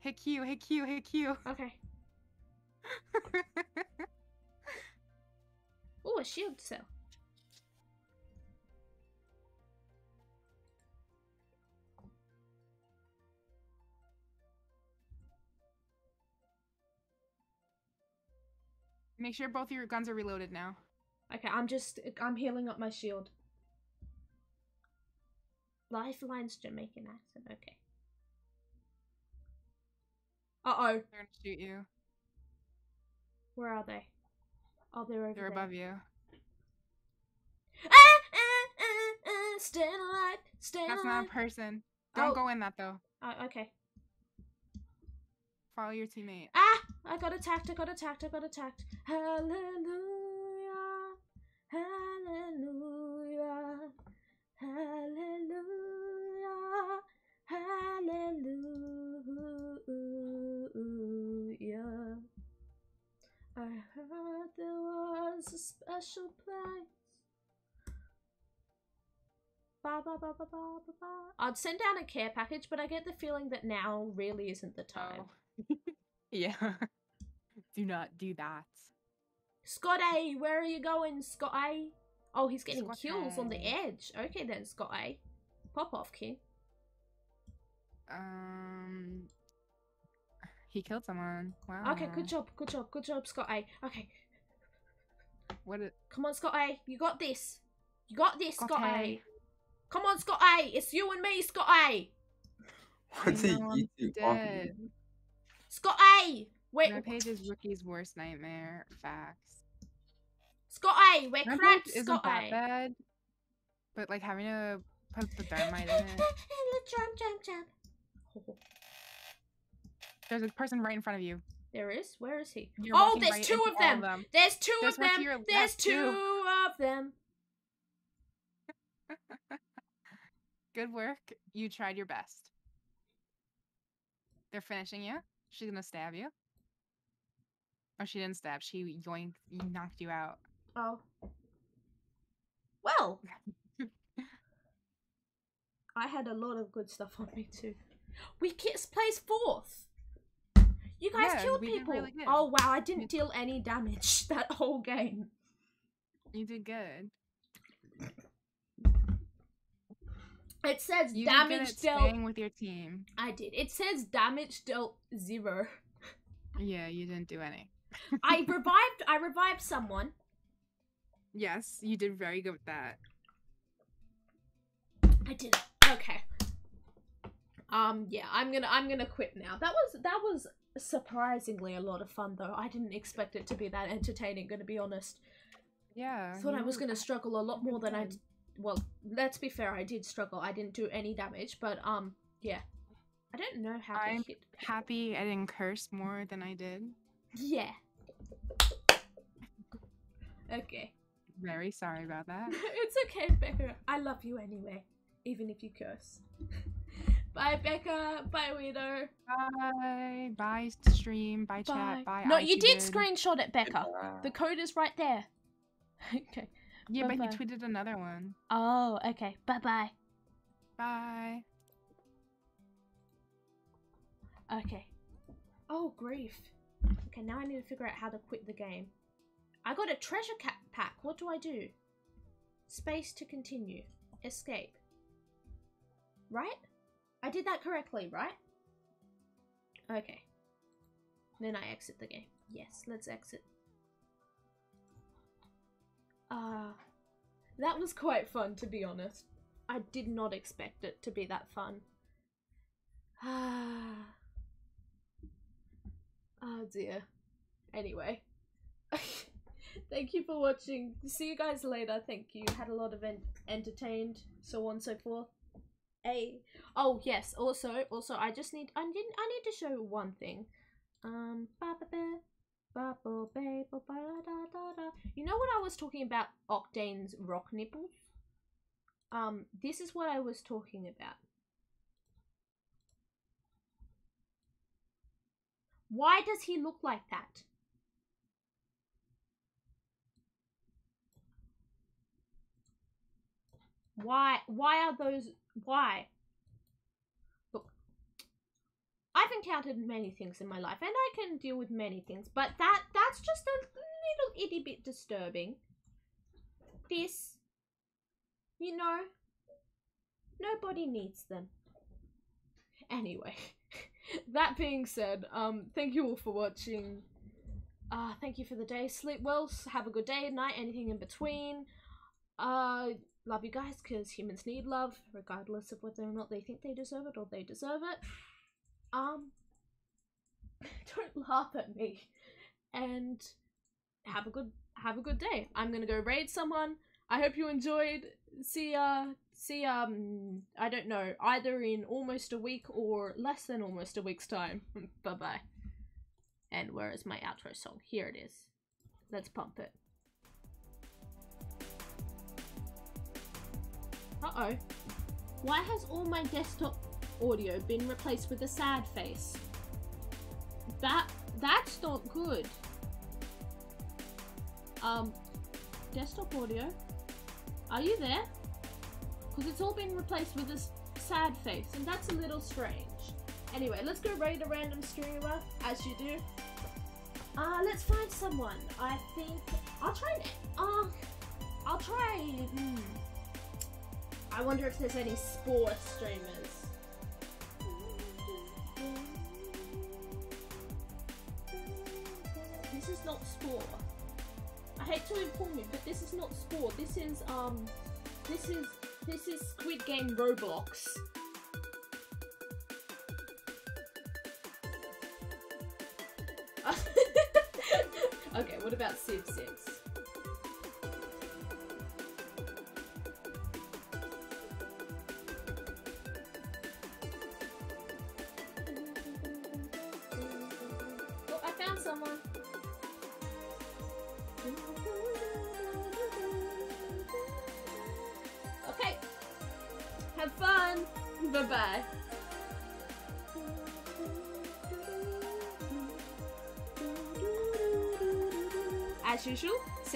Hit Q, hit Q, hit Q. Okay. Oh, a shield cell. Make sure both of your guns are reloaded now. Okay, I'm just I'm healing up my shield. Lifeline's Jamaican accent. Okay. Uh oh. They're gonna shoot you. Where are they? Oh, they're over They're there. above you. Ah, ah, ah, ah, stay alive, stay That's alive. not a person. Don't Oh. go in that though. Oh, okay. Follow your teammate. Ah! I got attacked, I got attacked, I got attacked. Hallelujah. Hallelujah. There was a special place. Ba, ba, ba, ba, ba, ba, ba. I'd send down a care package, but I get the feeling that now really isn't the time. Oh. yeah. do not do that. Scott A, where are you going, Scott A? Oh, he's getting Scott kills on the edge. Okay then, Scott A. Pop off, King. Um. He killed someone. Wow. Okay, good job, good job, good job, Scott A. Okay, What? A, come on, Scott A. You got this. You got this, Scott Scott, A. A. Come on, Scott A. It's you and me, Scott A. I What's a know I'm YouTube dead. Scott A. Wait, Rampage is rookie's worst nightmare. Facts. Scott A. We're Rampage cracked, isn't Scott that A. bad, but like having to put the dynamite in it. jump, jump, jump. There's a person right in front of you. There is. Where is he? You're oh, there's right two of all them. There's two There's of them. There's too. two of them. Good work. You tried your best. They're finishing you. She's gonna stab you. Oh, she didn't stab. She yoinked, knocked you out. Oh. Well. I had a lot of good stuff on me too. We kiss plays fourth. You guys Yeah, killed people. really. Oh wow, I didn't deal any damage that whole game. You did good. It says You damage dealt. staying with your team. I did. It says damage dealt zero. Yeah, you didn't do any. I revived. I revived someone. Yes, you did very good with that. I did. it. Okay. Um. Yeah. I'm gonna. I'm gonna quit now. That was. That was surprisingly a lot of fun though. I didn't expect it to be that entertaining. Gonna be honest. Yeah. I thought I was gonna struggle a lot more than I. did. Well, let's be fair. I did struggle. I didn't do any damage, but um. Yeah. I don't know how I'm hit. happy I didn't curse more than I did. Yeah. Okay. Very sorry about that. it's okay, Bekka. I love you anyway, even if you curse. Bye, Bekka. Bye, Weirdo. Bye. Bye, stream. Bye, chat. Bye. No, you did screenshot it, Bekka. The code is right there. okay. Yeah, but Bye-bye. he tweeted another one. Oh, okay. Bye bye. Bye. Okay. Oh, grief. Okay, now I need to figure out how to quit the game. I got a treasure ca- pack. What do I do? Space to continue. Escape. Right? I did that correctly, right? Okay. Then I exit the game. Yes, let's exit. Ah. that was quite fun, to be honest. I did not expect it to be that fun. Ah. Oh dear. Anyway. Thank you for watching. See you guys later. Thank you. Had a lot of en- entertained, so on and so forth. Hey. Oh yes. Also, also, I just need. I need. I need to show one thing. Um. You know what I was talking about? Octane's rock nipples. Um. This is what I was talking about. Why does he look like that? Why? Why are those? Why? Look, I've encountered many things in my life, and I can deal with many things, but that that's just a little itty bit disturbing. This, you know, nobody needs them. Anyway, that being said, um, thank you all for watching. Uh, thank you for the day. Sleep well. Have a good day, night, anything in between. Uh, love you guys because humans need love, regardless of whether or not they think they deserve it or they deserve it. Um, don't laugh at me, and have a good have a good day. I'm gonna go raid someone. I hope you enjoyed. See uh see um I don't know either in almost a week or less than almost a week's time. bye bye. And where is my outro song? Here it is. Let's pump it. Uh oh. Why has all my desktop audio been replaced with a sad face? That that's not good. Um, desktop audio, are you there? Because it's all been replaced with this sad face, and that's a little strange. Anyway, let's go raid a random streamer, as you do. Uh, let's find someone. I think I'll try. Uh, I'll try. Hmm. I wonder if there's any sports streamers. This is not sport. I hate to inform you, but this is not sport. This is um, this is this is Squid Game Roblox. okay, what about Civ 6?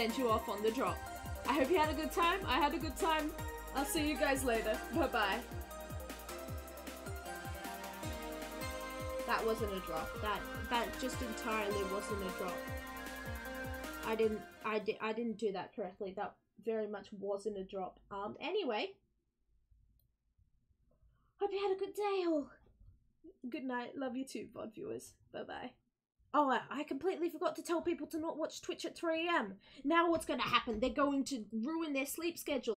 Sent you off on the drop. I hope you had a good time. I had a good time. I'll see you guys later. Bye bye. That wasn't a drop. That that just entirely wasn't a drop. I didn't I did I didn't do that correctly. That very much wasn't a drop. Um anyway. Hope you had a good day all. Good night. Love you too, VOD viewers. Bye bye. Oh, I- completely forgot to tell people to not watch Twitch at 3 a.m. Now what's going to happen? They're going to ruin their sleep schedule.